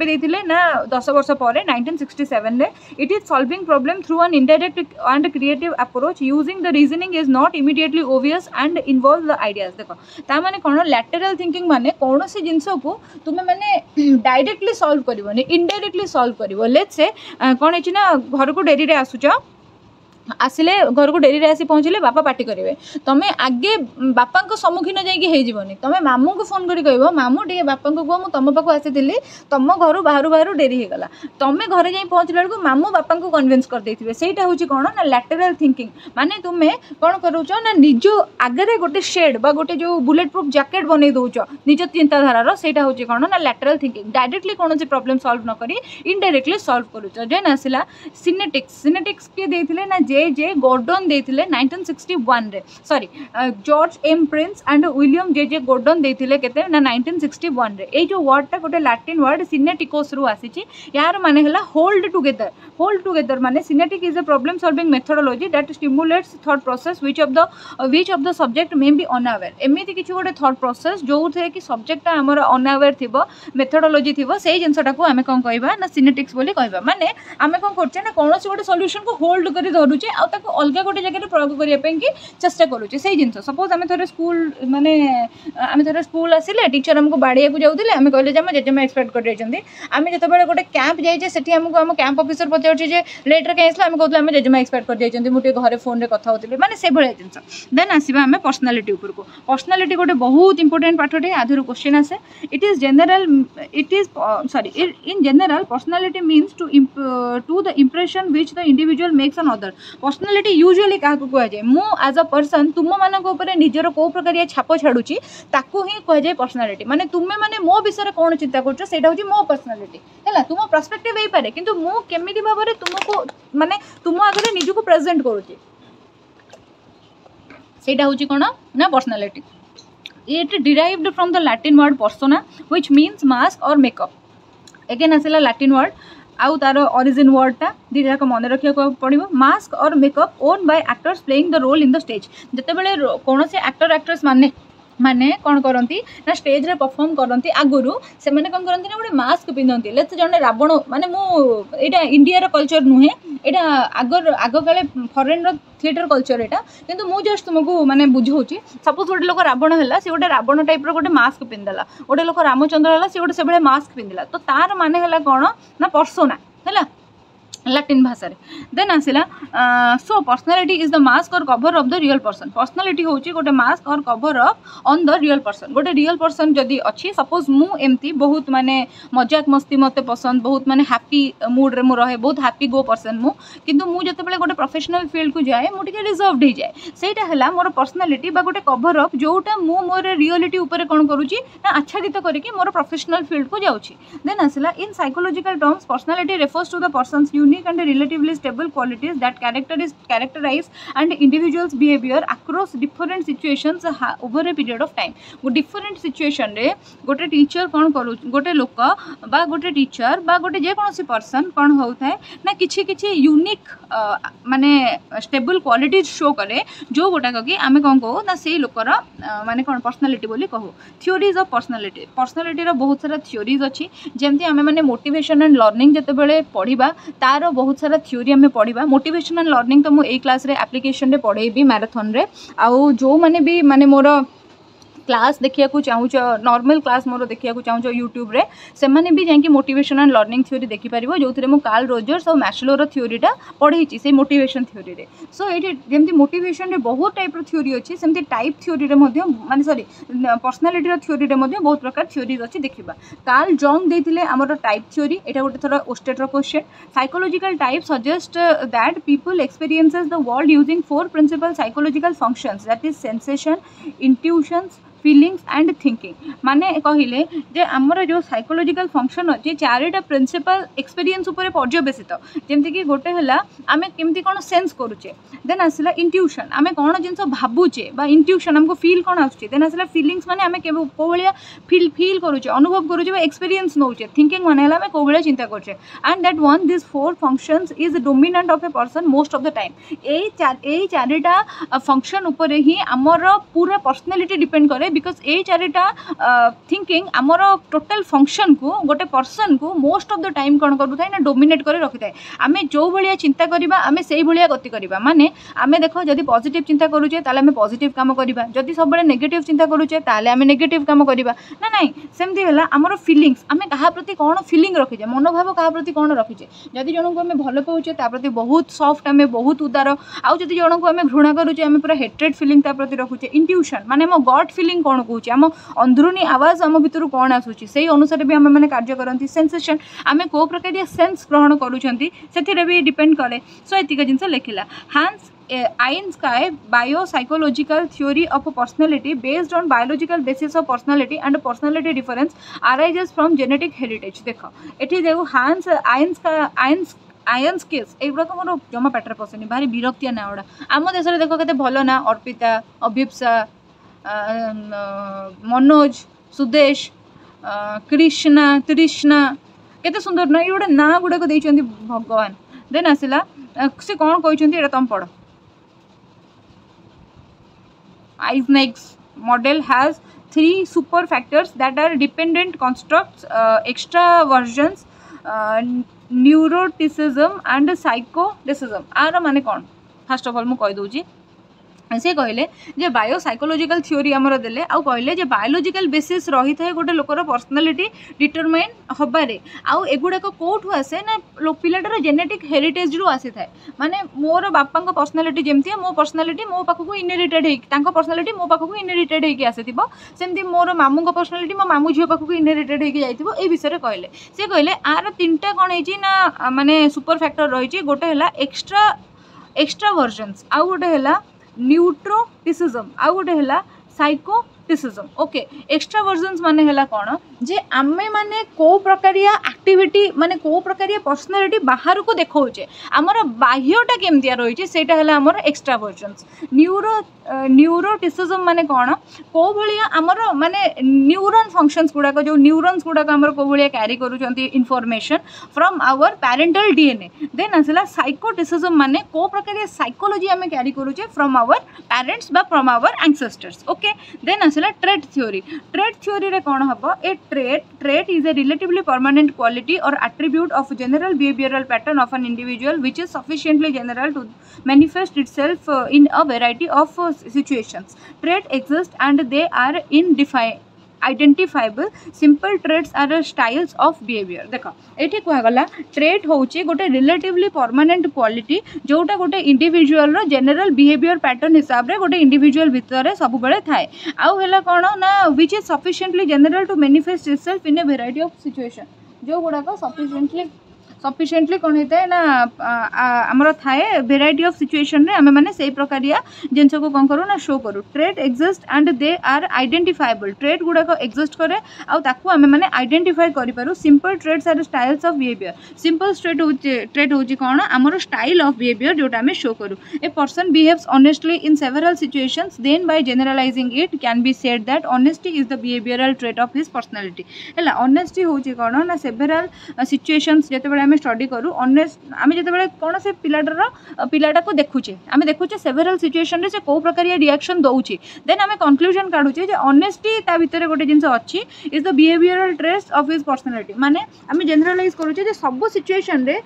दस वर्ष पर नाइंटीन सिक्सटी सेवेन में it is solving problem through an indirect and creative approach using the reasoning is not immediately obvious and involve the idea देख मैंने कौन लैटेराल थिंकिंग मैंने कौन सी जिनस को तुम्हें मैंने डायरेक्टली सल्व कर इनडाइरेक्टली सल्व कर लेट से कौन है ना घर को डेरी आसुच्छ ଆସିଲେ ଘରକୁ ଡେରି ଆସି ପହଞ୍ଚିଲେ ବାପା ପାଟି କରିବେ ତମେ ଆଗେ ବାପାଙ୍କ ସମ୍ମୁଖୀନ ଯାଇକି ହେଇଯିବନି ତମେ ମାମୁଁଙ୍କୁ ଫୋନ୍ କରି କହିବ ମାମୁଁ ଟିକେ ବାପାଙ୍କୁ କୁହ ମୁଁ ତମ ପାଖକୁ ଆସିଥିଲି ତମ ଘରୁ ବାହାରୁ ବାହାରୁ ଡେରି ହେଇଗଲା ତମେ ଘରେ ଯାଇ ପହଞ୍ଚିଲା ବେଳକୁ ମାମୁଁ ବାପାଙ୍କୁ କନଭିନ୍ସ କରିଦେଇଥିବେ ସେଇଟା ହେଉଛି କ'ଣ ନା ଲାଟେରାଲ୍ ଥିଙ୍କିଂ ମାନେ ତୁମେ କ'ଣ କରୁଛ ନା ନିଜ ଆଗରେ ଗୋଟେ ସେଡ୍ ବା ଗୋଟେ ଯେଉଁ ବୁଲେଟ୍ ପ୍ରୁଫ୍ ଜ୍ୟାକେଟ୍ ବନେଇ ଦେଉଛ ନିଜ ଚିନ୍ତାଧାରାର ସେଇଟା ହେଉଛି କ'ଣ ନା ଲାଟେରାଲ୍ ଥିଙ୍କିଂ ଡାଇରେକ୍ଟଲି କୌଣସି ପ୍ରୋବ୍ଲେମ୍ ସଲ୍ଭ ନ କରି ଇନଡାଇରେକ୍ଟଲି ସଲ୍ଭ କରୁଛ ଯେନ୍ ଆସିଲା ସିନେଟିକ୍ସ ସିନେଟିକ୍ସ କିଏ ଦେଇଥିଲେ ନା ଜେ ଯେ ଯେ ଗୋର୍ଡନ ଦେଇଥିଲେ nineteen sixty ୱାନ୍ରେ sorry George M Prince and William ଯେ ଯେ ଗୋର୍ଡନ ଦେଇଥିଲେ କେତେ ନା ନାଇଣ୍ଟିନ୍ ସିକ୍ସଟି ୱାନ୍ରେ ଏଇ ଯେଉଁ ୱାର୍ଡ଼ଟା ଗୋଟେ ଲାଟିନ୍ ୱାର୍ଡ଼ ସିନେଟିକୋସ୍ରୁ ଆସିଛି ଏହାର ମାନେ ହେଲା ହୋଲ୍ଡ ଟୁଗେଦର ହୋଲ୍ଡ ଟୁଗେଦର ମାନେ synectic is a problem solving methodology that stimulates thought process which of the which of the subject may be unaware ଏମିତି କିଛି ଗୋଟେ ଥଟ୍ ପ୍ରୋସେସ୍ ଯେଉଁଥିରେ କି ସବଜେକ୍ଟଟା ଆମର ଅନାୱେର୍ ଥିବ ମେଥଡୋଲୋଜି ଥିବ ସେଇ ଜିନିଷଟାକୁ ଆମେ କ'ଣ କହିବା ନା ସିନେଟିକ୍ସ ବୋଲି କହିବା ମାନେ ଆମେ କ'ଣ କରୁଛେ ନା କୌଣସି ଗୋଟେ ସଲ୍ୟୁସନ୍କୁ ହୋଲ୍ଡ କରି ଧରୁଛେ କରୁଛେ ଆଉ ତାକୁ ଅଲଗା ଗୋଟେ ଜାଗାରେ ପ୍ରୟୋଗ କରିବା ପାଇଁକି ଚେଷ୍ଟା କରୁଛେ ସେଇ ଜିନିଷ ସପୋଜ୍ ଆମେ ଥରେ ସ୍କୁଲ ମାନେ ଆମେ ଥରେ ସ୍କୁଲ ଆସିଲେ ଟିଚର୍ ଆମକୁ ବାଡ଼େଇବାକୁ ଯାଉଥିଲେ ଆମେ କହିଲେ ଯେ ଆମ ଜେଜେମା ଏକ୍ସପେକ୍ଟ କରିଯାଇଛନ୍ତି ଆମେ ଯେତେବେଳେ ଗୋଟେ କ୍ୟାମ୍ପ ଯାଇଛେ ସେଠି ଆମକୁ ଆମ କ୍ୟାମ୍ପ ଅଫିସର ପଚାରୁଛେ ଯେ ଲେଟ୍ରେ କାହିଁ ଆସିଲେ ଆମେ କହୁଥିଲେ ଆମେ ଜେଜେମା ଏକ୍ସପେକ୍ଟ କରିଯାଇଛନ୍ତି ମୁଁ ଟିକେ ଘରେ ଫୋନ୍ରେ କଥା ହେଉଥିଲି ମାନେ ସେଭଳିଆ ଜିନିଷ ଦେନ୍ ଆସିବା ଆମେ ପର୍ସନାଲିଟି ଉପରକୁ ପର୍ସନାଲିଟି ଗୋଟେ ବହୁତ ଇମ୍ପୋର୍ଟାଣ୍ଟ ପାଠଟି ଆଧିରୁ କୋଶ୍ଚିନ୍ ଆସେ it is general it is sorry in general personality means to to the impression which the individual makes on other personality usually क्या कहुए मुज अ पर्सन तुम मानते निजर कौ प्रकार छाप छाड़ू कह कहुए पर्सनालीट मैंने तुम्हें मो विषय में कौन चिंता करो सही मो पर्सनालीट है तुम परसपेक्टिव हो कि मुमी भाव में तुमको मानने तुम आगे निज्क प्रेजेट कर personality it derived from the Latin word persona which mean mask और मेकअप एगेन आसला लाटिन वर्ड आउ तार अरिजिन वर्डटा दुईटा मन रखा पड़ो मास्क और makeup on by actors playing the role in the stage जितेबाला कौन से आक्टर आक्ट्रेस मैंने ମାନେ କ'ଣ କରନ୍ତି ନା ଷ୍ଟେଜ୍ରେ ପରଫର୍ମ କରନ୍ତି ଆଗରୁ ସେମାନେ କ'ଣ କରନ୍ତି ନା ଗୋଟେ ମାସ୍କ ପିନ୍ଧନ୍ତି ଲେଟ୍ ଜଣେ ରାବଣ ମାନେ ମୁଁ ଏଇଟା ଇଣ୍ଡିଆର କଲଚର ନୁହେଁ ଏଇଟା ଆଗର ଆଗକାଳେ ଫରେନର ଥିଏଟର କଲଚର ଏଇଟା କିନ୍ତୁ ମୁଁ ଜଷ୍ଟ ତୁମକୁ ମାନେ ବୁଝାଉଛି ସପୋଜ୍ ଗୋଟେ ଲୋକ ରାବଣ ହେଲା ସେ ଗୋଟେ ରାବଣ ଟାଇପ୍ର ଗୋଟେ ମାସ୍କ ପିନ୍ଧିଦେଲା ଗୋଟେ ଲୋକ ରାମଚନ୍ଦ୍ର ହେଲା ସେ ଗୋଟେ ସେଭଳିଆ ମାସ୍କ ପିନ୍ଧିଲା ତ ତା'ର ମାନେ ହେଲା କ'ଣ ନା ପର୍ସୋନା ହେଲା लाटिन भाषा देन आसला so personality is the mask or cover of the real person personality हूँ गोटे mask or cover of an the real person गोटे रियल पर्सन जदि अच्छी सपोज मुझे बहुत मानने मजाक मस्ती मत पसंद बहुत मानने हापी मुड्रे मुझ रहे बहुत हापी गो पर्सन मु मुझे जो गोटे प्रफेसनाल फिल्ड को जाए मुझे रिजर्वड हो जाए सहीटा है मोर पर्सनालीटी गोटे ଗୋଟେ अफ ଅପ୍ ଯେଉଁଟା ମୁଁ ମୋର ରିଅଲିଟି ଉପରେ କ'ଣ କରୁଛି ନା ଆଚ୍ଛାଦିତ କରିକି ମୋର ପ୍ରଫେସନାଲ୍ ଫିଲ୍ଡକୁ ଯାଉଛି ଦେନ୍ ଆସିଲା in psychological terms personality refers to unique and relatively stable qualities that characterize and individual's behavior across different situations over a period of time. Different situation रे गोटे teacher कौन करू गोटे लोक बा गोटे teacher बा गोटे जे कोनोसी person कौन होउ थाए ना किछि किछि unique माने stable qualities show करे जो गोटा को कि आमे कौन कहू ना सेही लोकर माने कौन पर्सनालिटी of कहू थियोरीज अफ पर्सनालिटी पर्सनालिटीर बहुत सारा थियोरीज अच्छी जमी आम मैंने मोटिवेशन एंड लर्निंग जितेबाला पढ़ा तार ତାର ବହୁତ ସାରା ଥିଓରି ଆମେ ପଢ଼ିବା ମୋଟିଭେସନାଲ୍ ଲର୍ଣ୍ଣିଂ ତ ମୁଁ ଏଇ କ୍ଲାସ୍ରେ ଆପ୍ଲିକେସନ୍ରେ ପଢ଼େଇବି ମ୍ୟାରାଥନ୍ରେ ଆଉ ଯେଉଁମାନେ ବି ମାନେ ମୋର କ୍ଲାସ୍ ଦେଖିବାକୁ ଚାହୁଁଛ ନର୍ମାଲ୍ କ୍ଲାସ୍ ମୋର ଦେଖିବାକୁ ଚାହୁଁଛ ୟୁଟ୍ୟୁବ୍ରେ ସେମାନେ ବି ଯାଇକି ମୋଟିଭେସନାଲ୍ ଲର୍ଣ୍ଣିଂ ଥିଓରି ଦେଖିପାରିବ ଯେଉଁଥିରେ ମୁଁ କାର୍ଲ ରୋଜର୍ସ ଆଉ ମ୍ୟାସ୍ଲୋର ଥିଓରିଟା ପଢ଼େଇଛି ସେଇ ମୋଟିଭେସନ୍ ଥିଓରିରେ ସୋ ଏଇଠି ଯେମିତି ମୋଟିଭେସନ୍ରେ ବହୁତ ଟାଇପ୍ର ଥିଓରି ଅଛି ସେମିତି ଟାଇପ୍ ଥିଓରିରେ ମଧ୍ୟ ମାନେ ସରି ପର୍ସନାଲିଟିର ଥିଓରିରେ ମଧ୍ୟ ବହୁତ ପ୍ରକାର ଥିଓରିଜ୍ ଅଛି ଦେଖିବା କାର୍ଲ ଜଙ୍ଗ ଦେଇଥିଲେ ଆମର ଟାଇପ୍ ଥିଓରି ଏଇଟା ଗୋଟେ ଥର ଓଷ୍ଟେଟ୍ର question psychological type suggest that people experiences the world using four principal psychological functions that is sensation intuitions feelings and thinking ମାନେ କହିଲେ ଯେ ଆମର ଯେଉଁ ସାଇକୋଲୋଜିକାଲ ଫଙ୍କସନ୍ ଅଛି ଚାରିଟା ପ୍ରିନ୍ସିପାଲ ଏକ୍ସପେରିଏନ୍ସ ଉପରେ ପର୍ଯ୍ୟବେସିତ ଯେମିତିକି ଗୋଟେ ହେଲା ଆମେ କେମିତି କ'ଣ ସେନ୍ସ କରୁଛେ ଦେନ୍ ଆସିଲା ଇଣ୍ଟ୍ୟୁସନ୍ ଆମେ କ'ଣ ଜିନିଷ ଭାବୁଛେ ବା ଇଣ୍ଟ୍ୟୁସନ୍ ଆମକୁ ଫିଲ୍ କ'ଣ ଆସୁଛି ଦେନ୍ ଆସିଲା ଫିଲିଙ୍ଗସ୍ ମାନେ ଆମେ କେବେ କେଉଁ ଭଳିଆ ଫିଲ୍ ଫିଲ୍ କରୁଛେ ଅନୁଭବ କରୁଛେ ବା ଏକ୍ସପେରିଏନ୍ସ ନେଉଛେ ଥିଙ୍କିଙ୍ଗ ମାନେ ହେଲା ଆମେ କେଉଁ ଭଳିଆ ଚିନ୍ତା କରୁଛେ and that one this four functions is dominant of a person most of the time ଏଇ ଏଇ ଚାରିଟା ଫଙ୍କସନ୍ ଉପରେ ହିଁ ଆମର ପୁରା ପର୍ସନାଲିଟି ଡିପେଣ୍ଡ କରେ ବିକଜ୍ ଏଇ ଚାରିଟା ଥିଙ୍କିଙ୍ଗ ଆମର ଟୋଟାଲ ଫଙ୍କସନ୍କୁ ଗୋଟେ ପର୍ସନ୍କୁ ମୋଷ୍ଟ ଅଫ୍ ଦ ଟାଇମ୍ କ'ଣ କରୁଥାଏ ନା ଡୋମିନେଟ୍ କରି ରଖିଥାଏ ଆମେ ଯେଉଁ ଭଳିଆ ଚିନ୍ତା କରିବା ଆମେ ସେଇଭଳିଆ ଗତି କରିବା ମାନେ ଆମେ ଦେଖ ଯଦି ପଜିଟିଭ୍ ଚିନ୍ତା କରୁଛେ ତାହେଲେ ଆମେ ପଜିଟିଭ୍ କାମ କରିବା ଯଦି ସବୁବେଳେ ନେଗେଟିଭ୍ ଚିନ୍ତା କରୁଛେ ତାହେଲେ ଆମେ ନେଗେଟିଭ୍ କାମ କରିବା ନା ନାହିଁ ସେମିତି ହେଲା ଆମର ଫିଲିଙ୍ଗସ୍ ଆମେ କାହା ପ୍ରତି କ'ଣ ଫିଲିଂ ରଖିଛେ ମନୋଭାବ କାହା ପ୍ରତି କ'ଣ ରଖିଛେ ଯଦି ଜଣଙ୍କୁ ଆମେ ଭଲ ପାଉଛେ ତା ପ୍ରତି ବହୁତ ସଫ୍ଟ ଆମେ ବହୁତ ଉଦାର ଆଉ ଯଦି ଜଣଙ୍କୁ ଆମେ ଘୃଣା କରୁଛେ ଆମେ ପୁରା ହେଟ୍ରେଡ୍ ଫିଲିଂ ତା ପ୍ରତି ରଖୁଛେ ଇଣ୍ଟ୍ୟୁସନ୍ ମାନେ ଆମ ଗଡ୍ ଫିଲିଂ କ'ଣ କହୁଛି ଆମ ଅନ୍ଧରୁଣୀ ଆୱାଜ ଆମ ଭିତରୁ କ'ଣ ଆସୁଛି ସେଇ ଅନୁସାରେ ବି ଆମେମାନେ କାର୍ଯ୍ୟ କରନ୍ତି ସେନ୍ସେସନ୍ ଆମେ କେଉଁ ପ୍ରକାରିଆ ସେନ୍ସ ଗ୍ରହଣ କରୁଛନ୍ତି ସେଥିରେ ବି ଡିପେଣ୍ଡ କରେ ସୋ ଏତିକି ଜିନିଷ ଲେଖିଲା Hans Einstein biopsychological theory of a personality based on biological basis of personality and personality difference arises from genetic heritage ଦେଖ ଏଠି ଯେଉଁ ହାନ୍ସ ଆଇନ୍ସ ଆଇନ୍ସ ଆୟନ୍ସ କେସ୍ ଏଗୁଡ଼ାକ ମୋର ଜମା ପାଟରେ ପଶେନି ଭାରି ବିରକ୍ତିଆ ନାଁ ଗୁଡ଼ା ଆମ ଦେଶରେ ଦେଖ କେତେ ଭଲ ନାଁ ଅର୍ପିତା ଅଭିପ୍ସା મનોજ સુદેશ ક્રિષ્ણ તૃષ્ણ କେତେ ସୁନ୍ଦର ନା ଏଇ ଗୋଟେ ନାଁ ଗୁଡ଼ାକ ଦେଇଛନ୍ତି ଭଗବାନ ଦେନ୍ ଆସିଲା ସେ କ'ଣ କହିଛନ୍ତି ଏଇଟା ତମ ପଢ଼ Eysenck's model has three super factors that are dependent construct extraversions neuroticism and psychoticism ଆର ମାନେ କ'ଣ ଫାର୍ଷ୍ଟ ଅଫ୍ ଅଲ୍ ମୁଁ କହିଦେଉଛି ସେ କହିଲେ ଯେ ବାୟୋ ସାଇକୋଲୋଜିକାଲ ଥିଓରି ଆମର ଦେଲେ ଆଉ କହିଲେ ଯେ ବାୟୋଲୋଜିକାଲ ବେସିସ୍ ରହିଥାଏ ଗୋଟେ ଲୋକର ପର୍ସନାଲିଟି ଡିଟରମାଇନ୍ ହେବାରେ ଆଉ ଏଗୁଡ଼ାକ କେଉଁଠୁ ଆସେ ନା ପିଲାଟାର ଜେନେଟିକ୍ ହେରିଟେଜ୍ରୁ ଆସିଥାଏ ମାନେ ମୋର ବାପାଙ୍କ ପର୍ସନାଲିଟି ଯେମିତି ମୋ ପର୍ସନାଲିଟି ମୋ ପାଖକୁ ଇନେରିଟେଡ୍ ହେଇକି ତାଙ୍କ ପର୍ସନାଲିଟି ମୋ ପାଖକୁ ଇନେରିଟେଡ୍ ହେଇକି ଆସିଥିବ ସେମିତି ମୋର ମାମୁଙ୍କ ପର୍ସନାଲିଟି ମୋ ମାମୁ ଝିଅ ପାଖକୁ ଇନେରିଟେଡ୍ ହେଇକି ଯାଇଥିବ ଏ ବିଷୟରେ କହିଲେ ସେ କହିଲେ ଆର ତିନିଟା କ'ଣ ହେଇଛି ନା ମାନେ ସୁପର ଫ୍ୟାକ୍ଟର ରହିଛି ଗୋଟେ ହେଲା ଏକ୍ସଟ୍ରା ଏକ୍ସଟ୍ରା ଭର୍ଜନ୍ସ ଆଉ ଗୋଟେ ହେଲା न्यूट्रोटिसिजम आउ गोटे है ସାଇକୋଟିସିଜମ୍ ଓକେ ଏକ୍ସଟ୍ରା ଭର୍ଜନ୍ସ ମାନେ ହେଲା କ'ଣ ଯେ ଆମେମାନେ କେଉଁ ପ୍ରକାରିଆ ଆକ୍ଟିଭିଟି ମାନେ କେଉଁ ପ୍ରକାରିଆ ପର୍ସନାଲିଟି ବାହାରକୁ ଦେଖାଉଛେ ଆମର ବାହ୍ୟଟା କେମିତିଆ ରହିଛି ସେଇଟା ହେଲା ଆମର ଏକ୍ସଟ୍ରା ଭର୍ଜନ୍ସ ନ୍ୟୁରୋ न्यूरोटिसीजम माने कौन कौ भाया आमर मानने न्यूरोन फंक्शंस गुड़ाक जो न्यूरोन्स गुड़ाक आमर कौ भाया क्यारी करूँ from our parental DNA then आसला सैकोटिसीजम मानने कौ प्रकार सैकोलोजी आम क्यारी करुचे from our parents from our ancestors okay then आसला ट्रेड थीओरी ट्रेड थीओरी कौन हम a trait trait is a relatively permanent quality or attribute of general behavioral pattern of an individual which is sufficiently general to manifest itself in a variety of situations traits exist and they are indefinable identifiable simple traits are styles of behaviour देख ये कहगला trade हूँ गोटे relatively permanent quality जोटा गोटे individual general behaviour pattern हिसाब से गोटे individual भितर सब थाए आउला कौन ना which is sufficiently general to manifest itself in a variety of situation जो गुड़ाक सफिसीयंटली ସଫିସିଏଣ୍ଟଲି କ'ଣ ହେଇଥାଏ ନା ଆମର ଥାଏ ଭେରାଇଟି ଅଫ୍ ସିଚୁଏସନ୍ରେ ଆମେମାନେ ସେଇ ପ୍ରକାରିଆ ଜିନିଷକୁ କ'ଣ କରୁ ନା ଶୋ କରୁ trait exist and they are identifiable trait ଗୁଡ଼ାକ ଏକ୍ଜିଷ୍ଟ କରେ ଆଉ ତାକୁ ଆମେମାନେ ଆଇଡେଣ୍ଟିଫାଏ କରିପାରୁ simple traits are styles of behaviour simple trait ହେଉଛି ଟ୍ରେଡ୍ ହେଉଛି କ'ଣ ଆମର ଷ୍ଟାଇଲ୍ ଅଫ୍ ବିହେଭିଅର୍ ଯେଉଁଟା ଆମେ ଶୋ କରୁ a person behaves honestly in several situations then by generalising it can be set that honesty is the behavioural trait of his personality ହେଲା honesty ହେଉଛି କ'ଣ ନା ସେଭେରାଲ୍ ସିଚୁଏସନ୍ସ ଯେତେବେଳେ ଆମେ ଆମେ ଷ୍ଟଡି କରୁ ଅନ୍ୟ ଆମେ ଯେତେବେଳେ କୌଣସି ପିଲାଟାର ପିଲାଟାକୁ ଦେଖୁଛେ ଆମେ ଦେଖୁଛେ ସେଭେରାଲ୍ ସିଚୁଏସନ୍ରେ ସେ କେଉଁ ପ୍ରକାରିଆ ରିଆକ୍ସନ୍ ଦେଉଛି ଦେନ୍ ଆମେ କନକ୍ଲୁଜନ୍ କାଢ଼ୁଛେ ଯେ ଅନେଷ୍ଟି ତା ଭିତରେ ଗୋଟେ ଜିନିଷ ଅଛି is the behavioural traits of is personality ମାନେ ଆମେ ଜେନେରାଲାଇଜ୍ କରୁଛେ ଯେ ସବୁ ସିଚୁଏସନ୍ରେ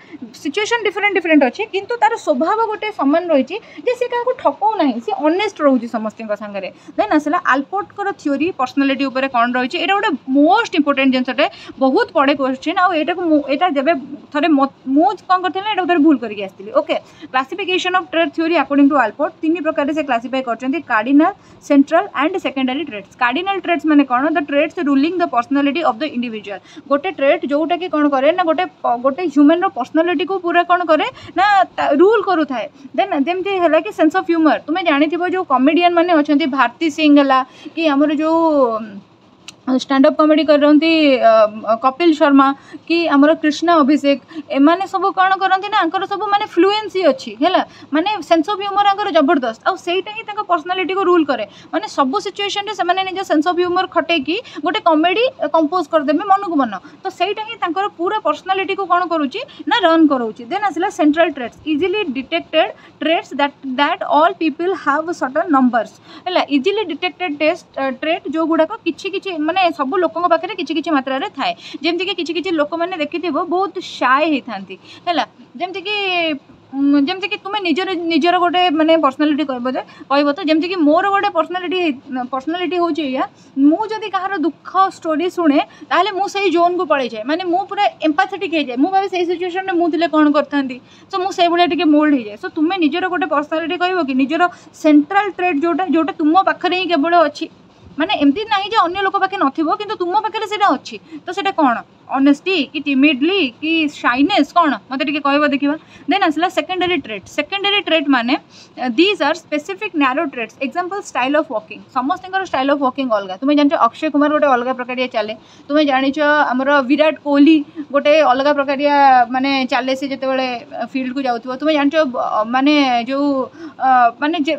ସିଚୁଏସନ୍ ଡିଫରେଣ୍ଟ ଡିଫରେଣ୍ଟ ଅଛି କିନ୍ତୁ ତାର ସ୍ୱଭାବ ଗୋଟେ ସମାନ ରହିଛି ଯେ ସେ କାହାକୁ ଠକଉ ନାହିଁ ସେ ଅନେଷ୍ଟ ରହୁଛି ସମସ୍ତଙ୍କ ସାଙ୍ଗରେ ଦେନ୍ ଆସିଲା ଆଲପୋର୍ଟଙ୍କର ଥିଓରି ପର୍ସନାଲିଟି ଉପରେ କ'ଣ ରହିଛି ଏଇଟା ଗୋଟେ ମୋଷ୍ଟ ଇମ୍ପୋର୍ଟାଣ୍ଟ ଜିନିଷଟେ ବହୁତ ପଡ଼େ କୋଶ୍ଚିନ୍ ଆଉ ଏଇଟାକୁ ମୁଁ ଏଇଟା ଯେବେ ଥରେ ଥରେ ମୁଁ କ'ଣ କରିଥିଲି ନା ଏଇଟାକୁ ଥରେ ଭୁଲ କରିକି ଆସିଥିଲି okay classification of trait theory according to Allport ତିନି ପ୍ରକାରରେ ସେ କ୍ଲାସିଫାଇ କରିଛନ୍ତି cardinal central and secondary traits cardinal traits ମାନେ କ'ଣ the traits ruling the personality of the individual ଗୋଟେ ଟ୍ରେଡ୍ ଯେଉଁଟାକି କ'ଣ କରେ ନା ଗୋଟେ ଗୋଟେ ହ୍ୟୁମାନ୍ର ପର୍ସନାଲିଟିକୁ ପୁରା କ'ଣ କରେ ନା ରୁଲ୍ କରୁଥାଏ ଦେନ୍ ଯେମିତି ହେଲା କି ସେନ୍ସ ଅଫ୍ ହ୍ୟୁମର ତୁମେ ଜାଣିଥିବ ଯେଉଁ କମେଡ଼ିଆନ୍ ମାନେ ଅଛନ୍ତି ଭାରତୀ ସିଂ ହେଲା କି ଆମର ଯେଉଁ ଷ୍ଟାଣ୍ଡଅପ୍ କମେଡ଼ି କରନ୍ତି କପିଲ ଶର୍ମା କି ଆମର କ୍ରିଷ୍ଣା ଅଭିଷେକ ଏମାନେ ସବୁ କ'ଣ କରନ୍ତି ନା ଆଙ୍କର ସବୁ ମାନେ ଫ୍ଲୁଏନ୍ସି ଅଛି ହେଲା ମାନେ ସେନ୍ସ ଅଫ୍ ହ୍ୟୁମର୍ ଆଙ୍କର ଜବରଦସ୍ତ ଆଉ ସେଇଟା ହିଁ ତାଙ୍କ ପର୍ସନାଲିଟିକୁ ରୁଲ୍ କରେ ମାନେ ସବୁ ସିଚୁଏସନ୍ରେ ସେମାନେ ନିଜ ସେନ୍ସ ଅଫ୍ ହ୍ୟୁମର୍ ଖଟେଇକି ଗୋଟେ କମେଡ଼ି କମ୍ପୋଜ୍ କରିଦେବେ ମନକୁ ମନ ତ ସେଇଟା ହିଁ ତାଙ୍କର ପୁରା ପର୍ସନାଲିଟିକୁ କ'ଣ କରୁଛି ନା ରନ୍ କରଉଛି ଦେନ୍ ଆସିଲା central traits easily detected traits that that all people have certain numbers ହେଲା ଇଜିଲି ଡିଟେକ୍ଟେଡ୍ ଟେଷ୍ଟ ଟ୍ରେଟ୍ ଯେଉଁଗୁଡ଼ାକ କିଛି କିଛି ମାନେ मानने सब लोक पाखे मात्र थाए कि लोक मैंने देखी बहुत साय होता है जमीक जमीक निजर निजर गोटे मानने पर्सनालीटी कह कह तो जमीक मोर गोटे पर्सनालीटी पर्सनालीटी हूँ या मुझे कह दुख स्टोरी शुणे तेल मुझे जोन को पड़े जाए मैंने मुझे एम्पाथेटिक भाई सही सिचुएसन में मुझे कौन करती सो मुझे टी मोल्ड हो जाए सो तुम्हें निजर गोटे पर्सनालीटी कह कि निजर सेन्ट्राल ट्रेड जो जो तुम पाखे ही केवल अच्छी मानते एमती नहीं अगर लोक पाखे नो कि तुम पाखे से तो सीटा कौन अनेस्टी कि टीमिडली कि सैने कौन मतलब कह देखा देन आसला सेकेंडरी ट्रेड सेकेंडरी ट्रेड मैंने these are specific narrow traits example style of working समस्त स्टाइल अफ वकिंग अलग तुम्हें जान अक्षय कुमार गोटे अलग प्रकारिया चले तुम्हें जान आम विराट कोहली गोटे अलग प्रकारिया मानने चले सी जिते फिल्ड को जाऊ तुम्हें जान मानने जो मानने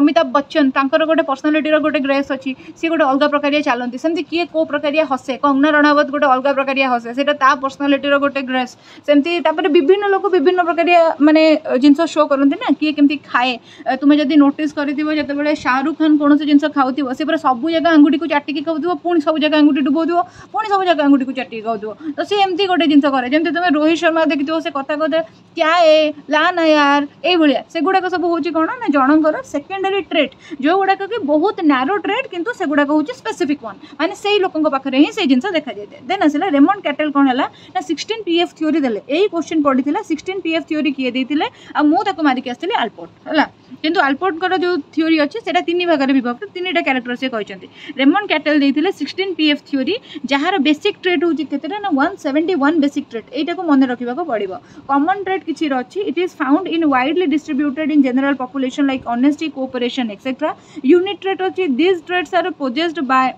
अमिताभ बच्चन तरह गोटे पर्सनालीटर गोटे ग्रेस अच्छी सी गोटे अलग प्रकारिया चलती सेमती किए कौ प्रकारिया हसे कंगना रणावत गोटे अलग प्रकारिया हसे से पर्सनालीटर गोटे ड्रेस सेमती विभिन्न लोक विभिन्न प्रकारिया मानने जिन शो करते ना किए कमी खाए तुम जब नोट करते शाहरुख खान कौन से जिन खाऊ से पूरा सब जगह आंगुठी को चाटिकी खाऊ पुणी सब जगह आंगुठी थो पुणी सब जगह आंगुठी को चाटिकी खाऊ तो सी एमती गोटे जिन कै जमी तुम रोहित शर्मा देखिथो से कथा कहते क्या ए ला ना यार এইভাবে সেগুড়া সব হচ্ছে কোণ না জনকর সেকেন্ডারি ট্রেট যেগুড়া কি बहुत ন্যারো ट्रेड কিন্তু କିନ୍ତୁ ସେଗୁଡ଼ାକ ହେଉଛି ସ୍ପେସିଫିକ୍ ୱାନ୍ ମାନେ ସେଇ ଲୋକଙ୍କ ପାଖରେ ହିଁ ସେଇ ଜିନିଷ ଦେଖାଯାଇଥାଏ ଦେନ୍ ଆସିଲା ରେମଣ୍ଡ କ୍ୟାଟେଲ କ'ଣ ହେଲା ନା ସିକ୍ସଟିନ୍ ପି ଏଫ୍ ଥିଓରି ଦେଲେ ଏଇ କୋଶ୍ଚିନ୍ ପଡ଼ିଥିଲା ସିକ୍ସଟିନ୍ ପି ଏଫ୍ ଥିଓରି କିଏ ଦେଇଥିଲେ ଆଉ ମୁଁ ତାକୁ ମାରିକି ଆସିଥିଲି ଆଲପୋର୍ଟ ହେଲା କିନ୍ତୁ ଆଲପୋର୍ଟଙ୍କର ଯେଉଁ ଥିଓରି ଅଛି ସେଇଟା ତିନି ଭାଗରେ ବିଭକ୍ତ ତିନିଟା କ୍ୟାରେକ୍ଟର ସେ କହିଛନ୍ତି ରେମଣ୍ଡ କ୍ୟାଟେଲ ଦେଇଥିଲେ ସିକ୍ସଟିନ୍ ପି ଏଫ୍ ଥିଓରି ଯାହାର ବେସିକ୍ ଟ୍ରେଟ୍ ହେଉଛି କେତେଟା ନା one seventy one basic trait ଏଇଟାକୁ ମନେ ରଖିବାକୁ ପଡ଼ିବ କମନ୍ ଟ୍ରେଟ୍ କିଛି ଅଛି it is found in widely distributed in general population like honesty cooperation etcetera unit trait ଅଛି these traits are by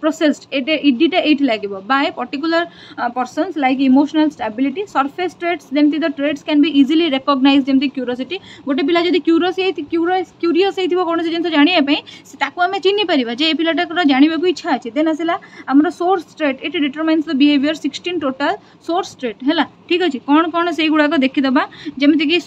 processed it, it data 8 lagibo by particular uh, persons like emotional stability surface traits jemti the traits can be easily recognized jemti curiosity gote pila jodi curious hei curious curious hei thibo kono se jinso janiya pai se taku ame chini pariba je e pila ta ko janiba ku ichha achi then asila amra source trait it determines the behavior 16 total source trait hela ঠিক আছে কোণ কোণ সেইগুলা দেখিদেবা যেমি কি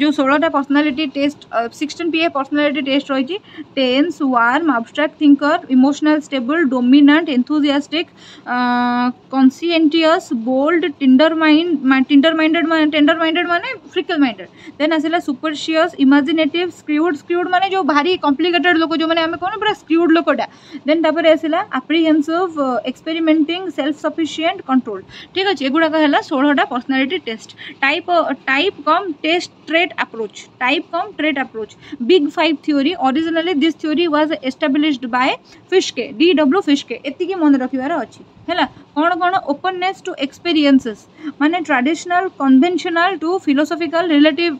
যে ষোলটা personality test sixteen P F personality test রয়েছে tense warm abstract thinker emotional stable irritable dominant enthusiastic uh, conscientious bold tender mind tender minded tender minded माने fickle minded then आसला superstitious imaginative skewed skewed माने जो भारी complicated लोक जो मैंने आम कौन पूरा skewed लोकटा देन तापर आसला apprehensive experimenting self sufficient controlled ठीक अच्छे एगुड़ाक है षोलटा personality test type type cum test trait approach type cum trait approach big five theory originally this theory was established by Fiske D W Fiske ଏତିକି ମନେ ରଖିବାର ଅଛି ହେଲା କ'ଣ କ'ଣ ଓପନନେସ୍ ଟୁ ଏକ୍ସପେରିଏନ୍ସେସ୍ ମାନେ traditional conventional to philosophical relative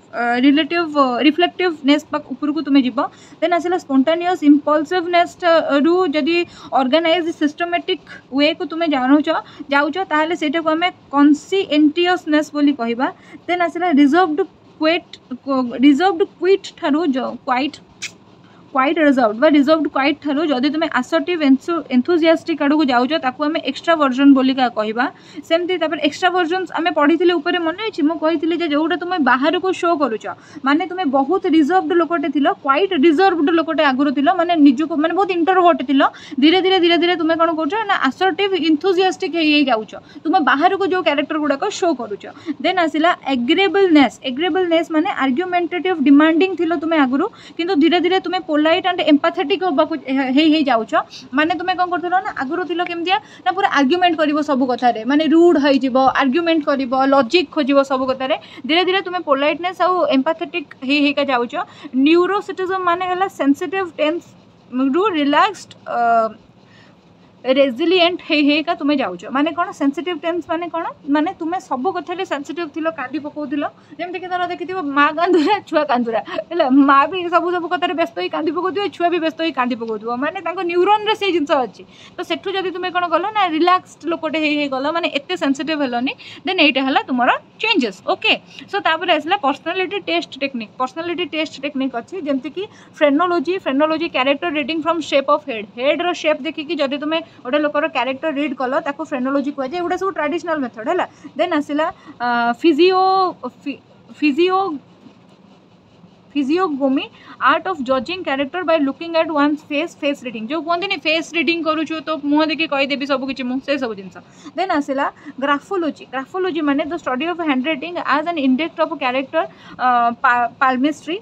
relative reflectiveness ବା ଉପରକୁ ତୁମେ ଯିବ ଦେନ୍ ଆସିଲା ସ୍ପଣ୍ଟାନିୟସ୍ ଇମ୍ପଲ୍ସିଭନେସ୍ରୁ ଯଦି ଅର୍ଗାନାଇଜ୍ ସିଷ୍ଟମେଟିକ୍ ୱେକୁ ତୁମେ ଜାଣୁଛ ଯାଉଛ ତାହେଲେ ସେଇଟାକୁ ଆମେ କନ୍ସିଏଣ୍ଟିୟସନେସ୍ ବୋଲି କହିବା ଦେନ୍ ଆସିଲା ରିଜର୍ଭଡ୍ କ୍ୱେଟ୍ ରିଜର୍ଭଡ୍ କ୍ୱିଟ୍ ଠାରୁ କ୍ୱାଇଟ୍ କ୍ୱାଇଟ୍ ରିଜର୍ଭ ବା ରିଜର୍ଭ କ୍ୱାଇଟ୍ ଠାରୁ ଯଦି ତୁମେ ଆସର୍ଟିଭ୍ ଏନ୍ଥୁଜିଆଷ୍ଟିକ୍ ଆଡ଼କୁ ଯାଉଛ ତାକୁ ଆମେ ଏକ୍ସଟ୍ରା ଭର୍ଜନ୍ ବୋଲିକା କହିବା ସେମିତି ତାପରେ ଏକ୍ସଟ୍ରା ଭର୍ଜନ୍ସ ଆମେ ପଢ଼ିଥିଲେ ଉପରେ ମନେ ଅଛି ମୁଁ କହିଥିଲି ଯେ ଯେଉଁଟା ତୁମେ ବାହାରକୁ ଶୋ କରୁଛ ମାନେ ତୁମେ ବହୁତ ରିଜର୍ଭଡ ଲୋକଟେ ଥିଲ କ୍ୱାଇଟ୍ ରିଜର୍ଭଡ ଲୋକଟେ ଆଗରୁ ଥିଲ ମାନେ ନିଜକୁ ମାନେ ବହୁତ ଇଣ୍ଟରଭର୍ଟ ଥିଲ ଧୀରେ ଧୀରେ ଧୀରେ ଧୀରେ ତୁମେ କ'ଣ କରୁଛ ନା ଆସର୍ଟିଭ୍ ଇନ୍ଥୁଜିଆଷ୍ଟିକ୍ ହେଇ ହେଇ ଯାଉଛ ତୁମେ ବାହାରକୁ ଯେଉଁ କ୍ୟାରେକ୍ଟର ଗୁଡ଼ାକ ଶୋ କରୁଛ ଦେନ୍ ଆସିଲା ଏଗ୍ରେବଲ୍ନେସ୍ ଏଗ୍ରେବଲ୍ନେସ୍ ମାନେ ଆର୍ଗ୍ୟୁମେଣ୍ଟେଟିଭ୍ ଡିମାଣ୍ଡିଂ ଥିଲ ତୁମେ ଆଗରୁ କିନ୍ତୁ ଧୀରେ ଧୀରେ ତୁମେ ପୋଲ ପୋଲାଇଟ୍ ଆଣ୍ଡ ଏମ୍ପାଥେଟିକ୍ ହେବାକୁ ହେଇ ହେଇଯାଉଛ ମାନେ ତୁମେ କ'ଣ କରୁଥିଲ ନା ଆଗରୁ ଥିଲ କେମିତିଆ ନା ପୁରା ଆର୍ଗ୍ୟୁମେଣ୍ଟ କରିବ ସବୁ କଥାରେ ମାନେ ରୁଡ଼୍ ହେଇଯିବ ଆର୍ଗ୍ୟୁମେଣ୍ଟ କରିବ ଲଜିକ୍ ଖୋଜିବ ସବୁ କଥାରେ ଧୀରେ ଧୀରେ ତୁମେ ପୋଲାଇଟନେସ୍ ଆଉ ଏମ୍ପାଥେଟିକ୍ ହେଇ ହେଇକା ଯାଉଛ ନ୍ୟୁରୋସିଟିଜମ୍ ମାନେ ହେଲା ସେନ୍ସିଟିଭ୍ ଟେନ୍ସରୁ ରିଲାକ୍ସଡ୍ ରେଜିଲିଏଣ୍ଟ ହେଇ ହେଇକା ତୁମେ ଯାଉଛ ମାନେ କ'ଣ ସେନ୍ସିଟିଭ୍ ଟେନ୍ସ ମାନେ କ'ଣ ମାନେ ତୁମେ ସବୁ କଥାରେ ସେନ୍ସିଟିଭ୍ ଥିଲ କାନ୍ଦି ପକାଉଥିଲ ଯେମିତିକି ଧର ଦେଖିଥିବ ମା କାନ୍ଦୁରା ଛୁଆ କାନ୍ଦୁରା ହେଲା ମା ବି ସବୁ ସବୁ କଥାରେ ବ୍ୟସ୍ତ ହୋଇ କାନ୍ଦି ପକାଉଥିବ ଛୁଆ ବି ବ୍ୟସ୍ତ ହୋଇ କାନ୍ଦି ପକାଉଥିବ ମାନେ ତାଙ୍କ ନ୍ୟୁରୋନ୍ରେ ସେଇ ଜିନିଷ ଅଛି ତ ସେଠୁ ଯଦି ତୁମେ କ'ଣ କଲ ନା ରିଲାକ୍ସଡ ଲୋକଟେ ହେଇ ହେଇଗଲ ମାନେ ଏତେ ସେନ୍ସିଟିଭ୍ ହେଲନି ଦେନ୍ ଏଇଟା ହେଲା ତୁମର ଚେଞ୍ଜେସ୍ ଓକେ ସୋ ତାପରେ ଆସିଲା personality test technique personality test technique ଅଛି ଯେମିତିକି phrenology phrenology character reading from shape of head header shape ଦେଖିକି ଯଦି ତୁମେ गोटे लोकर क्यारेक्टर रिड कल ତାକୁ ଫ୍ରେନୋଲୋଜି କୁହାଯାଏ ଏଗୁଡ଼ା ସବୁ ଟ୍ରାଡ଼ିସନାଲ୍ ମେଥଡ଼ ହେଲା ଦେନ୍ ଆସିଲା physio physio physiognomy art of judging character by looking at one face face reading जो कहते फेस रिडिंग करुचु तो मुँह देखिए कहीदेवी सबकि से सब जिन देन आसला ग्राफोलोजी ग्राफोलोजी मैंने the study of handwriting as an index of character palmistry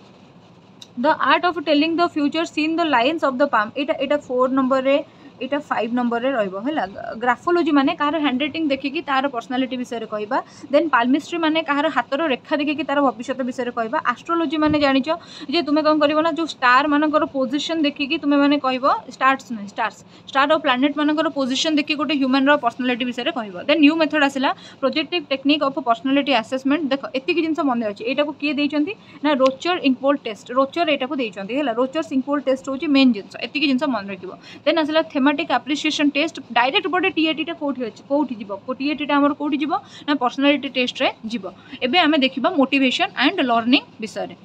the art of telling the future seen the lines of the palm यहाँ फोर नंबर में এটা 5 নম্বরে রইবো হেলা গ্রাফোলজি মানে কার হ্যান্ড রাইটিং দেখে কি তার পার্সোনালিটি বিষয়ে কইবা দেন পালমিస్ట్రీ মানে কার হাতের রেখা দেখে কি তার ভবিষ্যৎ বিষয়ে কইবা অ্যাস্ট্রোলজি মানে জানিছো যে তুমি কম করিব না যে স্টার মানকর পজিশন দেখে কি তুমি মানে কইবো স্টারস না স্টারস স্টার ও প্ল্যানেট মানকর পজিশন দেখে গট হিউম্যানর পার্সোনালিটি বিষয়ে কইবো দেন নিউ মেথড আসিলা projective technique of personality assessment দেখো এত কি জিনস মনে আছে এটা কো কি দেইচন্তি না রোচার ইনপোল টেস্ট রোচার এটা কো দেইচন্তি হেলা রোচার সিঙ্গল টেস্ট হচি মেইন জিনস এত কি জিনস মনে রাখিবো দেন আসিলা থ ସିଷ୍ଟମାଟିକ୍ ଆପ୍ଲିକେସନ୍ ଟେଷ୍ଟ ଡାଇରେକ୍ଟ ଗୋଟେ ଟିଏଟିଟା କେଉଁଠି ଅଛି କେଉଁଠି ଯିବ ଟିଏଟିଟା ଆମର କେଉଁଠି ଯିବ ନା ପର୍ସନାଲିଟି ଟେଷ୍ଟରେ ଯିବ ଏବେ ଆମେ ଦେଖିବା ମୋଟିଭେସନ୍ ଆଣ୍ଡ ଲର୍ଣ୍ଣିଂ ବିଷୟରେ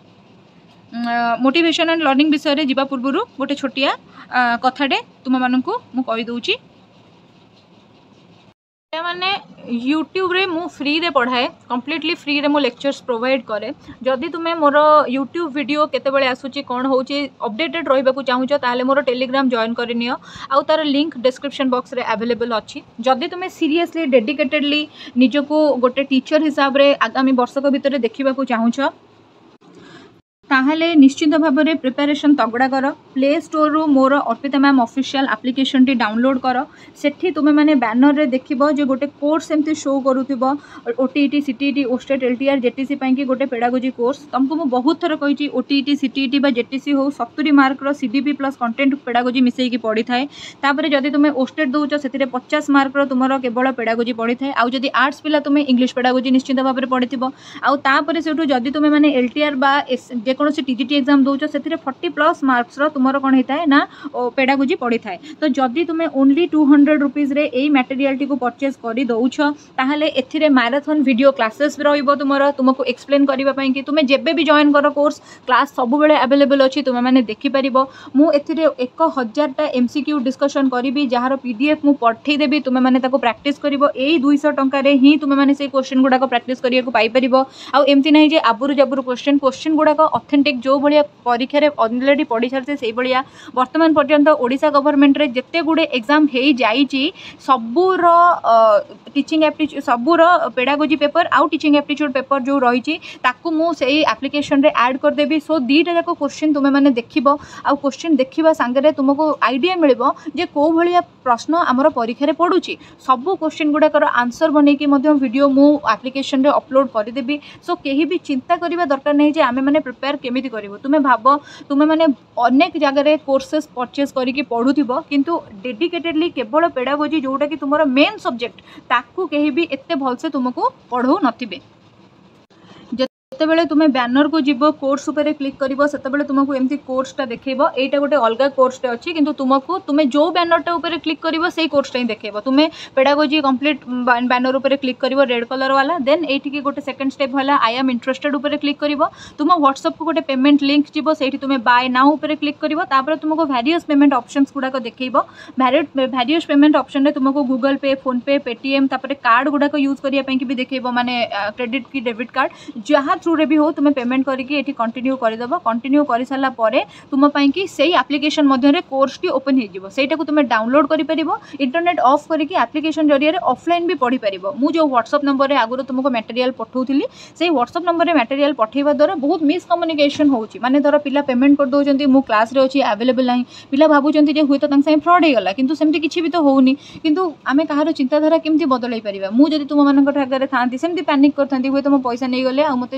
ମୋଟିଭେସନ୍ ଆଣ୍ଡ ଲର୍ଣ୍ଣିଂ ବିଷୟରେ ଯିବା ପୂର୍ବରୁ ଗୋଟେ ଛୋଟିଆ କଥାଟେ ତୁମମାନଙ୍କୁ ମୁଁ କହିଦେଉଛି मैंने यूट्यूब मुझ फ्री रे पढ़ाए कम्प्लीटली फ्री रे मो लेक्चर्स प्रोवाइड करे जदि तुम्हें मोर यूट्यूब वीडियो भिडियो आसुची कौन हो अपडेटेड रोक चाहू ताल मोर टेलीग्राम जॉइन करनि आउ तार लिंक डिस्क्रिप्शन बॉक्स रे अवेलेबल अच्छी जदि तुम्हें सीरीयसली डेडिकेटेडली निजक गोटे टीचर हिसाब से आगामी बर्षक भितर देखा चाहू ତାହେଲେ ନିଶ୍ଚିତ ଭାବରେ ପ୍ରିପାରେସନ୍ ତଗଡ଼ା କର ପ୍ଲେ ଷ୍ଟୋରରୁ ମୋର ଅର୍ପିତା ମ୍ୟାମ୍ ଅଫିସିଆଲ୍ ଆପ୍ଲିକେସନ୍ଟି ଡାଉନଲୋଡ଼୍ କର ସେଠି ତୁମେମାନେ ବ୍ୟାନର୍ରେ ଦେଖିବ ଯେ ଗୋଟେ କୋର୍ସ ଏମିତି ଶୋ କରୁଥିବ O T E T C T E T OSTET L T R J T C ପାଇଁକି ଗୋଟେ ପେଡ଼ାଗୋଜି କୋର୍ସ ତୁମକୁ ମୁଁ ବହୁତ ଥର କହିଛି ଓ T E T C T E ଟି ବା ଜେ ଟି ସି ହେଉ ସତୁରି ମାର୍କର C D P plus content pedagogy ମିଶାଇକି ପଢ଼ିଥାଏ ତାପରେ ଯଦି ତୁମେ ଓଷ୍ଟେଟ୍ ଦେଉଛ ସେଥିରେ ପଚାଶ ମାର୍କର ତୁମର କେବଳ ପେଡ଼ାଗୋଜି ପଢ଼ିଥାଏ ଆଉ ଯଦି ଆର୍ଟ୍ସ ପିଲା ତୁମେ ଇଂଲିଶ ପେଡ଼ାଗୋଜି ନିଶ୍ଚିତ ଭାବରେ ପଢ଼ିଥିବ ଆଉ ତାପରେ ସେଇଠୁ ଯଦି ତୁମେମାନେ ଏଲ୍ ଟି ଆର୍ ବା ଏସ୍ যেকোনସି ଟି ଜି ଟି ଏକ୍ଜାମ୍ ଦେଉଛ ସେଥିରେ ଫର୍ଟି ପ୍ଲସ୍ ମାର୍କସର ତୁମର କ'ଣ ହେଇଥାଏ ନା ପେଡ଼ାଗୋଜି ପଡ଼ିଥାଏ ତ ଯଦି ତୁମେ ଓନ୍ଲି ଟୁ ହଣ୍ଡ୍ରେଡ଼ ରୁପିଜ୍ରେ ଏଇ ମ୍ୟାଟେରିଆଲ୍ଟିକୁ ପରଚେଜ୍ କରିଦେଉଛ ତାହେଲେ ଏଥିରେ ମ୍ୟାରାଥନ୍ ଭିଡ଼ିଓ କ୍ଲାସେସ୍ ରହିବ ତୁମର ତୁମକୁ ଏକ୍ସପ୍ଲେନ୍ କରିବା ପାଇଁକି ତୁମେ ଯେବେ ବି ଜଏନ୍ କର କୋର୍ସ କ୍ଲାସ୍ ସବୁବେଳେ ଆଭେଲେବଲ୍ ଅଛି ତୁମେମାନେ ଦେଖିପାରିବ ମୁଁ ଏଥିରେ ଏକ ହଜାରଟା ଏମ୍ ସି କ୍ୟୁ ଡିସ୍କସନ୍ କରିବି ଯାହାର ପି ଡି ଏଫ୍ ମୁଁ ପଠାଇଦେବି ତୁମେମାନେ ତାକୁ ପ୍ରାକ୍ଟିସ୍ କରିବ ଏଇ ଦୁଇଶହ ଟଙ୍କାରେ ହିଁ ତୁମେମାନେ ସେଇ କୋଶ୍ଚିନ୍ ଗୁଡ଼ାକ ପ୍ରାକ୍ଟିସ୍ କରିବାକୁ ପାଇପାରିବ ଆଉ ଏମିତି ନାହିଁ ଯେ ଆବୁରୁ ଜାବୁରୁ କୋଶ୍ଚିନ୍ କୋଶ୍ଚିନ୍ ଗୁଡ଼ାକ ଅଥେଣ୍ଟିକ୍ ଯେଉଁଭଳିଆ ପରୀକ୍ଷାରେ ଅଲରେଡ଼ି ପଢ଼ି ସାରିଛେ ସେଇଭଳିଆ ବର୍ତ୍ତମାନ ପର୍ଯ୍ୟନ୍ତ ଓଡ଼ିଶା ଗଭର୍ଣ୍ଣମେଣ୍ଟରେ ଯେତେ ଗୁଡ଼ିଏ ଏକ୍ଜାମ୍ ହୋଇଯାଇଛି ସବୁର ଟିଚିଂ ଆପ୍ଟିଚ୍ୟୁଡ଼ ସବୁର ପେଡ଼ାଗୋଜି ପେପର ଆଉ ଟିଚିଂ ଆପ୍ଟିଚ୍ୟୁଡ଼ ପେପର ଯେଉଁ ରହିଛି ତାକୁ ମୁଁ ସେଇ ଆପ୍ଲିକେସନରେ ଆଡ଼୍ କରିଦେବି ସୋ ଦୁଇଟା ଯାକ କୋଶ୍ଚିନ୍ ତୁମେମାନେ ଦେଖିବ ଆଉ କୋଶ୍ଚିନ୍ ଦେଖିବା ସାଙ୍ଗରେ ତୁମକୁ ଆଇଡ଼ିଆ ମିଳିବ ଯେ କେଉଁ ଭଳିଆ ପ୍ରଶ୍ନ ଆମର ପରୀକ୍ଷାରେ ପଡ଼ୁଛି ସବୁ କୋଶ୍ଚିନ୍ ଗୁଡ଼ାକର ଆନ୍ସର୍ ବନେଇକି ମଧ୍ୟ ଭିଡ଼ିଓ ମୁଁ ଆପ୍ଲିକେସନରେ ଅପଲୋଡ଼ କରିଦେବି ସୋ କେହି ବି ଚିନ୍ତା କରିବା ଦରକାର ନାହିଁ ଯେ ଆମେମାନେ ପ୍ରିପେୟାର ଟ୍ରାନ୍ସଫର୍ କେମିତି କରିବ ତୁମେ ଭାବ ତୁମେମାନେ ଅନେକ ଜାଗାରେ କୋର୍ସେସ୍ ପରଚେଜ୍ କରିକି ପଢ଼ୁଥିବ କିନ୍ତୁ ଡେଡିକେଟେଡ଼ଲି କେବଳ ପେଡ଼ାଗୋଜି ଯେଉଁଟାକି ତୁମର ମେନ୍ ସବଜେକ୍ଟ ତାକୁ କେହି ବି ଏତେ ଭଲସେ ତୁମକୁ ପଢ଼ାଉନଥିବେ ᱛᱮᱵᱮᱞᱮ ᱛᱩમે ব্যানার ᱠᱚ ᱡᱤᱵᱚ ᱠᱚᱨᱥ ᱩᱯᱨᱮ ᱠᱞᱤᱠ ᱠᱟᱹᱨᱤᱵᱚ ᱥᱮᱛᱟᱵᱮᱞᱮ ᱛᱩᱢᱟᱹᱠᱚ ᱮᱢᱛᱮ ᱠᱚᱨᱥ ᱴᱟ ᱫᱮᱠᱷᱮᱵᱚ ᱮᱭᱴᱟ ᱜᱚᱴᱮ ᱟᱞᱜᱟ ᱠᱚᱨᱥ ᱴᱮ ᱟᱪᱷᱮ ᱠᱤᱱᱛᱩ ᱛᱩᱢᱟᱹᱠᱚ ᱛᱩᱢᱮ ᱡᱚ ব্যানার ᱴᱟ ᱩᱯᱨᱮ ᱠᱞᱤᱠ ᱠᱟᱹᱨᱤᱵᱚ ᱥᱮ ᱠᱚᱨᱥ ᱴᱮ ᱫᱮᱠᱷᱮᱵᱚ ᱛᱩᱢᱮ ᱯᱮᱰᱟᱜᱚᱡᱤ ᱠᱚᱢᱯᱞᱤᱴ ব্যানার ᱩᱯᱨᱮ ᱠᱞᱤᱠ ᱠᱟᱹᱨᱤᱵᱚ ᱨᱮᱰ ᱠᱚᱞᱚᱨ ᱣᱟᱞᱟ ᱫᱮᱱ ᱮᱴᱤᱠᱮ ᱜᱚᱴᱮ ᱥᱮᱠᱮᱱ� থ্রুরে বি হো তুমি পেমেন্ট করিকি এটি কন্টিনিউ করিদেব কন্টিনিউ করে সারা পরে তুমপাইকি সেই আপ্লিকেসন মধ্যে কোর্সটি ওপেন হয়ে যাব সেইটা তুমি ডাউনলোড করে পার ইন্টরনেট অফ করিকি আপ্লিকেসন জরিয়ে অফলাইন বি পড়ি পার মু যে হোয়াটসঅপ নম্বরে আগুন তোমাকে ম্যাটেরিয়াল পঠাউলি সেই হোয়াটসঅপ নম্বরে ম্যাটেরিয়াল পঠাইবা দ্বারা বহুত মিসকম্যুনিকেসন হচ্ছে মানে ধর পিলা পেমেন্ট করেদেছেন মু ক্লাসে অছি আভেলেবল না পিলা ভাবুছেন যে হুয়ে তো তাঙ্গে ফ্রড হয়ে গলা কিন্তু সেমতি কিছু বি তো হোনি কিন্তু আমি কাহার চিন্তাধারা কেমতি বদলাই পারিবা মু যদি তোমাদের ঠাকারে থাকে সেমতি প্যানিক করে থাকে হুয়ে তো মো পয়সা নিয়ে গলে আ মতো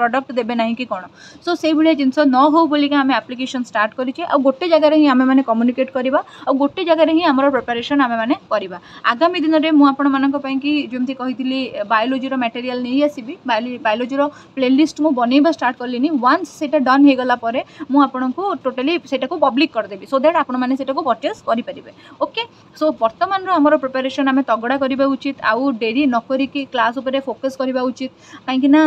ପ୍ରଡ଼କ୍ଟ ଦେବେ ନାହିଁ କି କ'ଣ ସୋ ସେଇଭଳିଆ ଜିନିଷ ନ ହେଉ ବୋଲିକି ଆମେ ଆପ୍ଲିକେସନ୍ ଷ୍ଟାର୍ଟ କରିଛେ ଆଉ ଗୋଟେ ଜାଗାରେ ହିଁ ଆମେମାନେ କମ୍ୟୁନିକେଟ୍ କରିବା ଆଉ ଗୋଟେ ଜାଗାରେ ହିଁ ଆମର ପ୍ରିପାରେସନ୍ ଆମେମାନେ କରିବା ଆଗାମୀ ଦିନରେ ମୁଁ ଆପଣମାନଙ୍କ ପାଇଁକି ଯେମିତି କହିଥିଲି ବାୟୋଲୋଜିର ମ୍ୟାଟେରିଆଲ୍ ନେଇ ଆସିବି ବାୟୋଲୋଜିର ପ୍ଲେଲିଷ୍ଟ ମୁଁ ବନେଇବା ଷ୍ଟାର୍ଟ କଲିନି ୱାନ୍ସ ସେଇଟା ଡନ୍ ହେଇଗଲା ପରେ ମୁଁ ଆପଣଙ୍କୁ ଟୋଟାଲି ସେଇଟାକୁ ପବ୍ଲିକ୍ କରିଦେବି ସୋ ଦ୍ୟାଟ୍ ଆପଣମାନେ ସେଇଟାକୁ ପରଚେସ୍ କରିପାରିବେ ଓକେ ସୋ ବର୍ତ୍ତମାନର ଆମର ପ୍ରିପାରେସନ୍ ଆମେ ତଗଡ଼ା କରିବା ଉଚିତ ଆଉ ଡେରି ନ କରିକି କ୍ଲାସ୍ ଉପରେ ଫୋକସ୍ କରିବା ଉଚିତ କାହିଁକିନା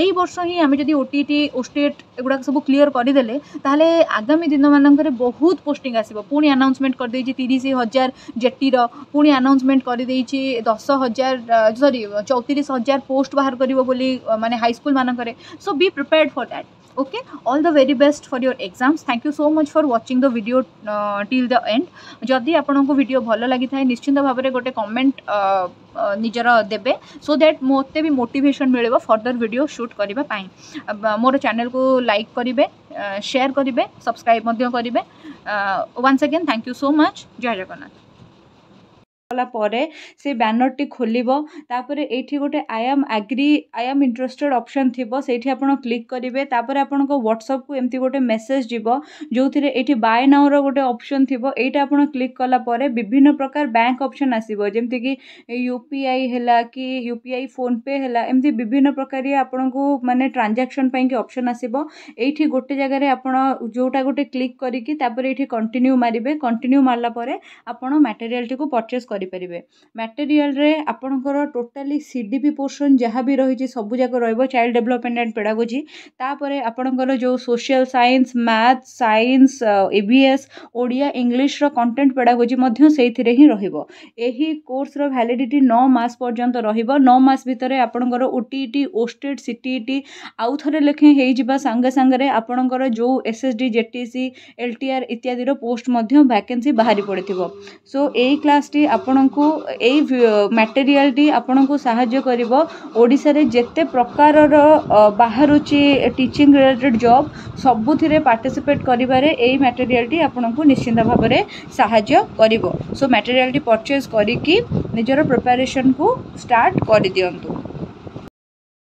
ଏଇ ବର୍ଷ ही आम जब ओटी ओस्टेट एगुड़ा सब क्लीयर करदे आगामी दिन मानक बहुत पोस्ट आस पुणी आनाउन्समेंट करदे तीस हजार जेटी पुणी आनाउन्समेंट करदे दस हजार सरी चौतीस हजार पोस्ट बाहर कर मानने हाईस्कल मानक so be prepared for that okay all the very best for your exams thank you so much for watching the video uh, till the end ଯଦି ଆପଣଙ୍କୁ ଭିଡ଼ିଓ ଭଲ ଲାଗିଥାଏ ନିଶ୍ଚିନ୍ତ ଭାବରେ ଗୋଟେ କମେଣ୍ଟ ନିଜର ଦେବେ ସୋ ଦ୍ୟାଟ୍ ମୋତେ ବି ମୋଟିଭେସନ୍ ମିଳିବ ଫର୍ଦର୍ ଭିଡ଼ିଓ ସୁଟ୍ କରିବା ପାଇଁ ମୋର ଚ୍ୟାନେଲ୍କୁ ଲାଇକ୍ କରିବେ ସେୟାର୍ କରିବେ ସବସ୍କ୍ରାଇବ୍ ମଧ୍ୟ କରିବେ once again thank you so much Jai Jagannath କଲା ପରେ ସେ ବ୍ୟାନର୍ଟି ଖୋଲିବ ତା'ପରେ ଏଇଠି ଗୋଟେ I am agree I am interested option ଥିବ ସେଇଠି ଆପଣ କ୍ଲିକ୍ କରିବେ ତା'ପରେ ଆପଣଙ୍କ ହ୍ୱାଟ୍ସଅପ୍କୁ ଏମିତି ଗୋଟେ ମେସେଜ୍ ଯିବ ଯେଉଁଥିରେ ଏଇଠି ବାଏ ନାଓର ଗୋଟେ ଅପସନ୍ ଥିବ ଏଇଟା ଆପଣ କ୍ଲିକ୍ କଲା ପରେ ବିଭିନ୍ନ ପ୍ରକାର ବ୍ୟାଙ୍କ ଅପସନ୍ ଆସିବ ଯେମିତିକି ୟୁ ପି ଆଇ ହେଲା କି ୟୁ ପି ଆଇ ଫୋନ୍ପେ ହେଲା ଏମିତି ବିଭିନ୍ନ ପ୍ରକାରିଆ ଆପଣଙ୍କୁ ମାନେ ଟ୍ରାଞ୍ଜାକ୍ସନ୍ ପାଇଁକି ଅପସନ୍ ଆସିବ ଏଇଠି ଗୋଟେ ଜାଗାରେ ଆପଣ ଯେଉଁଟା ଗୋଟେ କ୍ଲିକ୍ କରିକି ତାପରେ ଏଇଠି କଣ୍ଟିନ୍ୟୁ ମାରିବେ କଣ୍ଟିନ୍ୟୁ ମାରିଲା ପରେ ଆପଣ ମ୍ୟାଟେରିଆଲ୍ଟିକୁ ପରଚେସ୍ କରିବେ କରିପାରିବେ ମ୍ୟାଟେରିଆଲ୍ରେ ଆପଣଙ୍କର totally C D P portion ଯାହା ବି ରହିଛି ସବୁଯାକ ରହିବ ଚାଇଲ୍ଡ ଡେଭଲପମେଣ୍ଟ ଆଣ୍ଡ ପେଡ଼ାଗୋଜି ତା'ପରେ ଆପଣଙ୍କର ଯେଉଁ social science math science A B S Odia ଇଂଲିଶର content pedagogy ମଧ୍ୟ ସେଇଥିରେ ହିଁ ରହିବ ଏହି କୋର୍ସର ଭ୍ୟାଲିଡ଼ିଟି ନଅ ମାସ ପର୍ଯ୍ୟନ୍ତ ରହିବ ନଅ ମାସ ଭିତରେ ଆପଣଙ୍କର ଓ ଟି ଇ ଟି ଓଷ୍ଟେଡ଼ ସି ଟି ଇ ଟି ଆଉ ଥରେ ଲେଖେ ହେଇଯିବା ସାଙ୍ଗେ ସାଙ୍ଗରେ ଆପଣଙ୍କର ଯେଉଁ S S D J T C L T R ଇତ୍ୟାଦିର ପୋଷ୍ଟ ମଧ୍ୟ ଭ୍ୟାକେନ୍ସି ବାହାରି ପଡ଼ିଥିବ ସୋ ଏଇ କ୍ଲାସ୍ଟି ଆପଣ ଆପଣଙ୍କୁ ଏଇ ମ୍ୟାଟେରିଆଲ୍ଟି ଆପଣଙ୍କୁ ସାହାଯ୍ୟ କରିବ ଓଡ଼ିଶାରେ ଯେତେ ପ୍ରକାରର ବାହାରୁଛି ଟିଚିଂ ରିଲେଟେଡ଼୍ ଜବ୍ ସବୁଥିରେ ପାର୍ଟିସିପେଟ୍ କରିବାରେ ଏଇ ମ୍ୟାଟେରିଆଲ୍ଟି ଆପଣଙ୍କୁ ନିଶ୍ଚିନ୍ତ ଭାବରେ ସାହାଯ୍ୟ କରିବ ସୋ ମ୍ୟାଟେରିଆଲ୍ଟି ପରଚେଜ୍ କରିକି ନିଜର ପ୍ରିପାରେସନ୍କୁ ଷ୍ଟାର୍ଟ କରିଦିଅନ୍ତୁ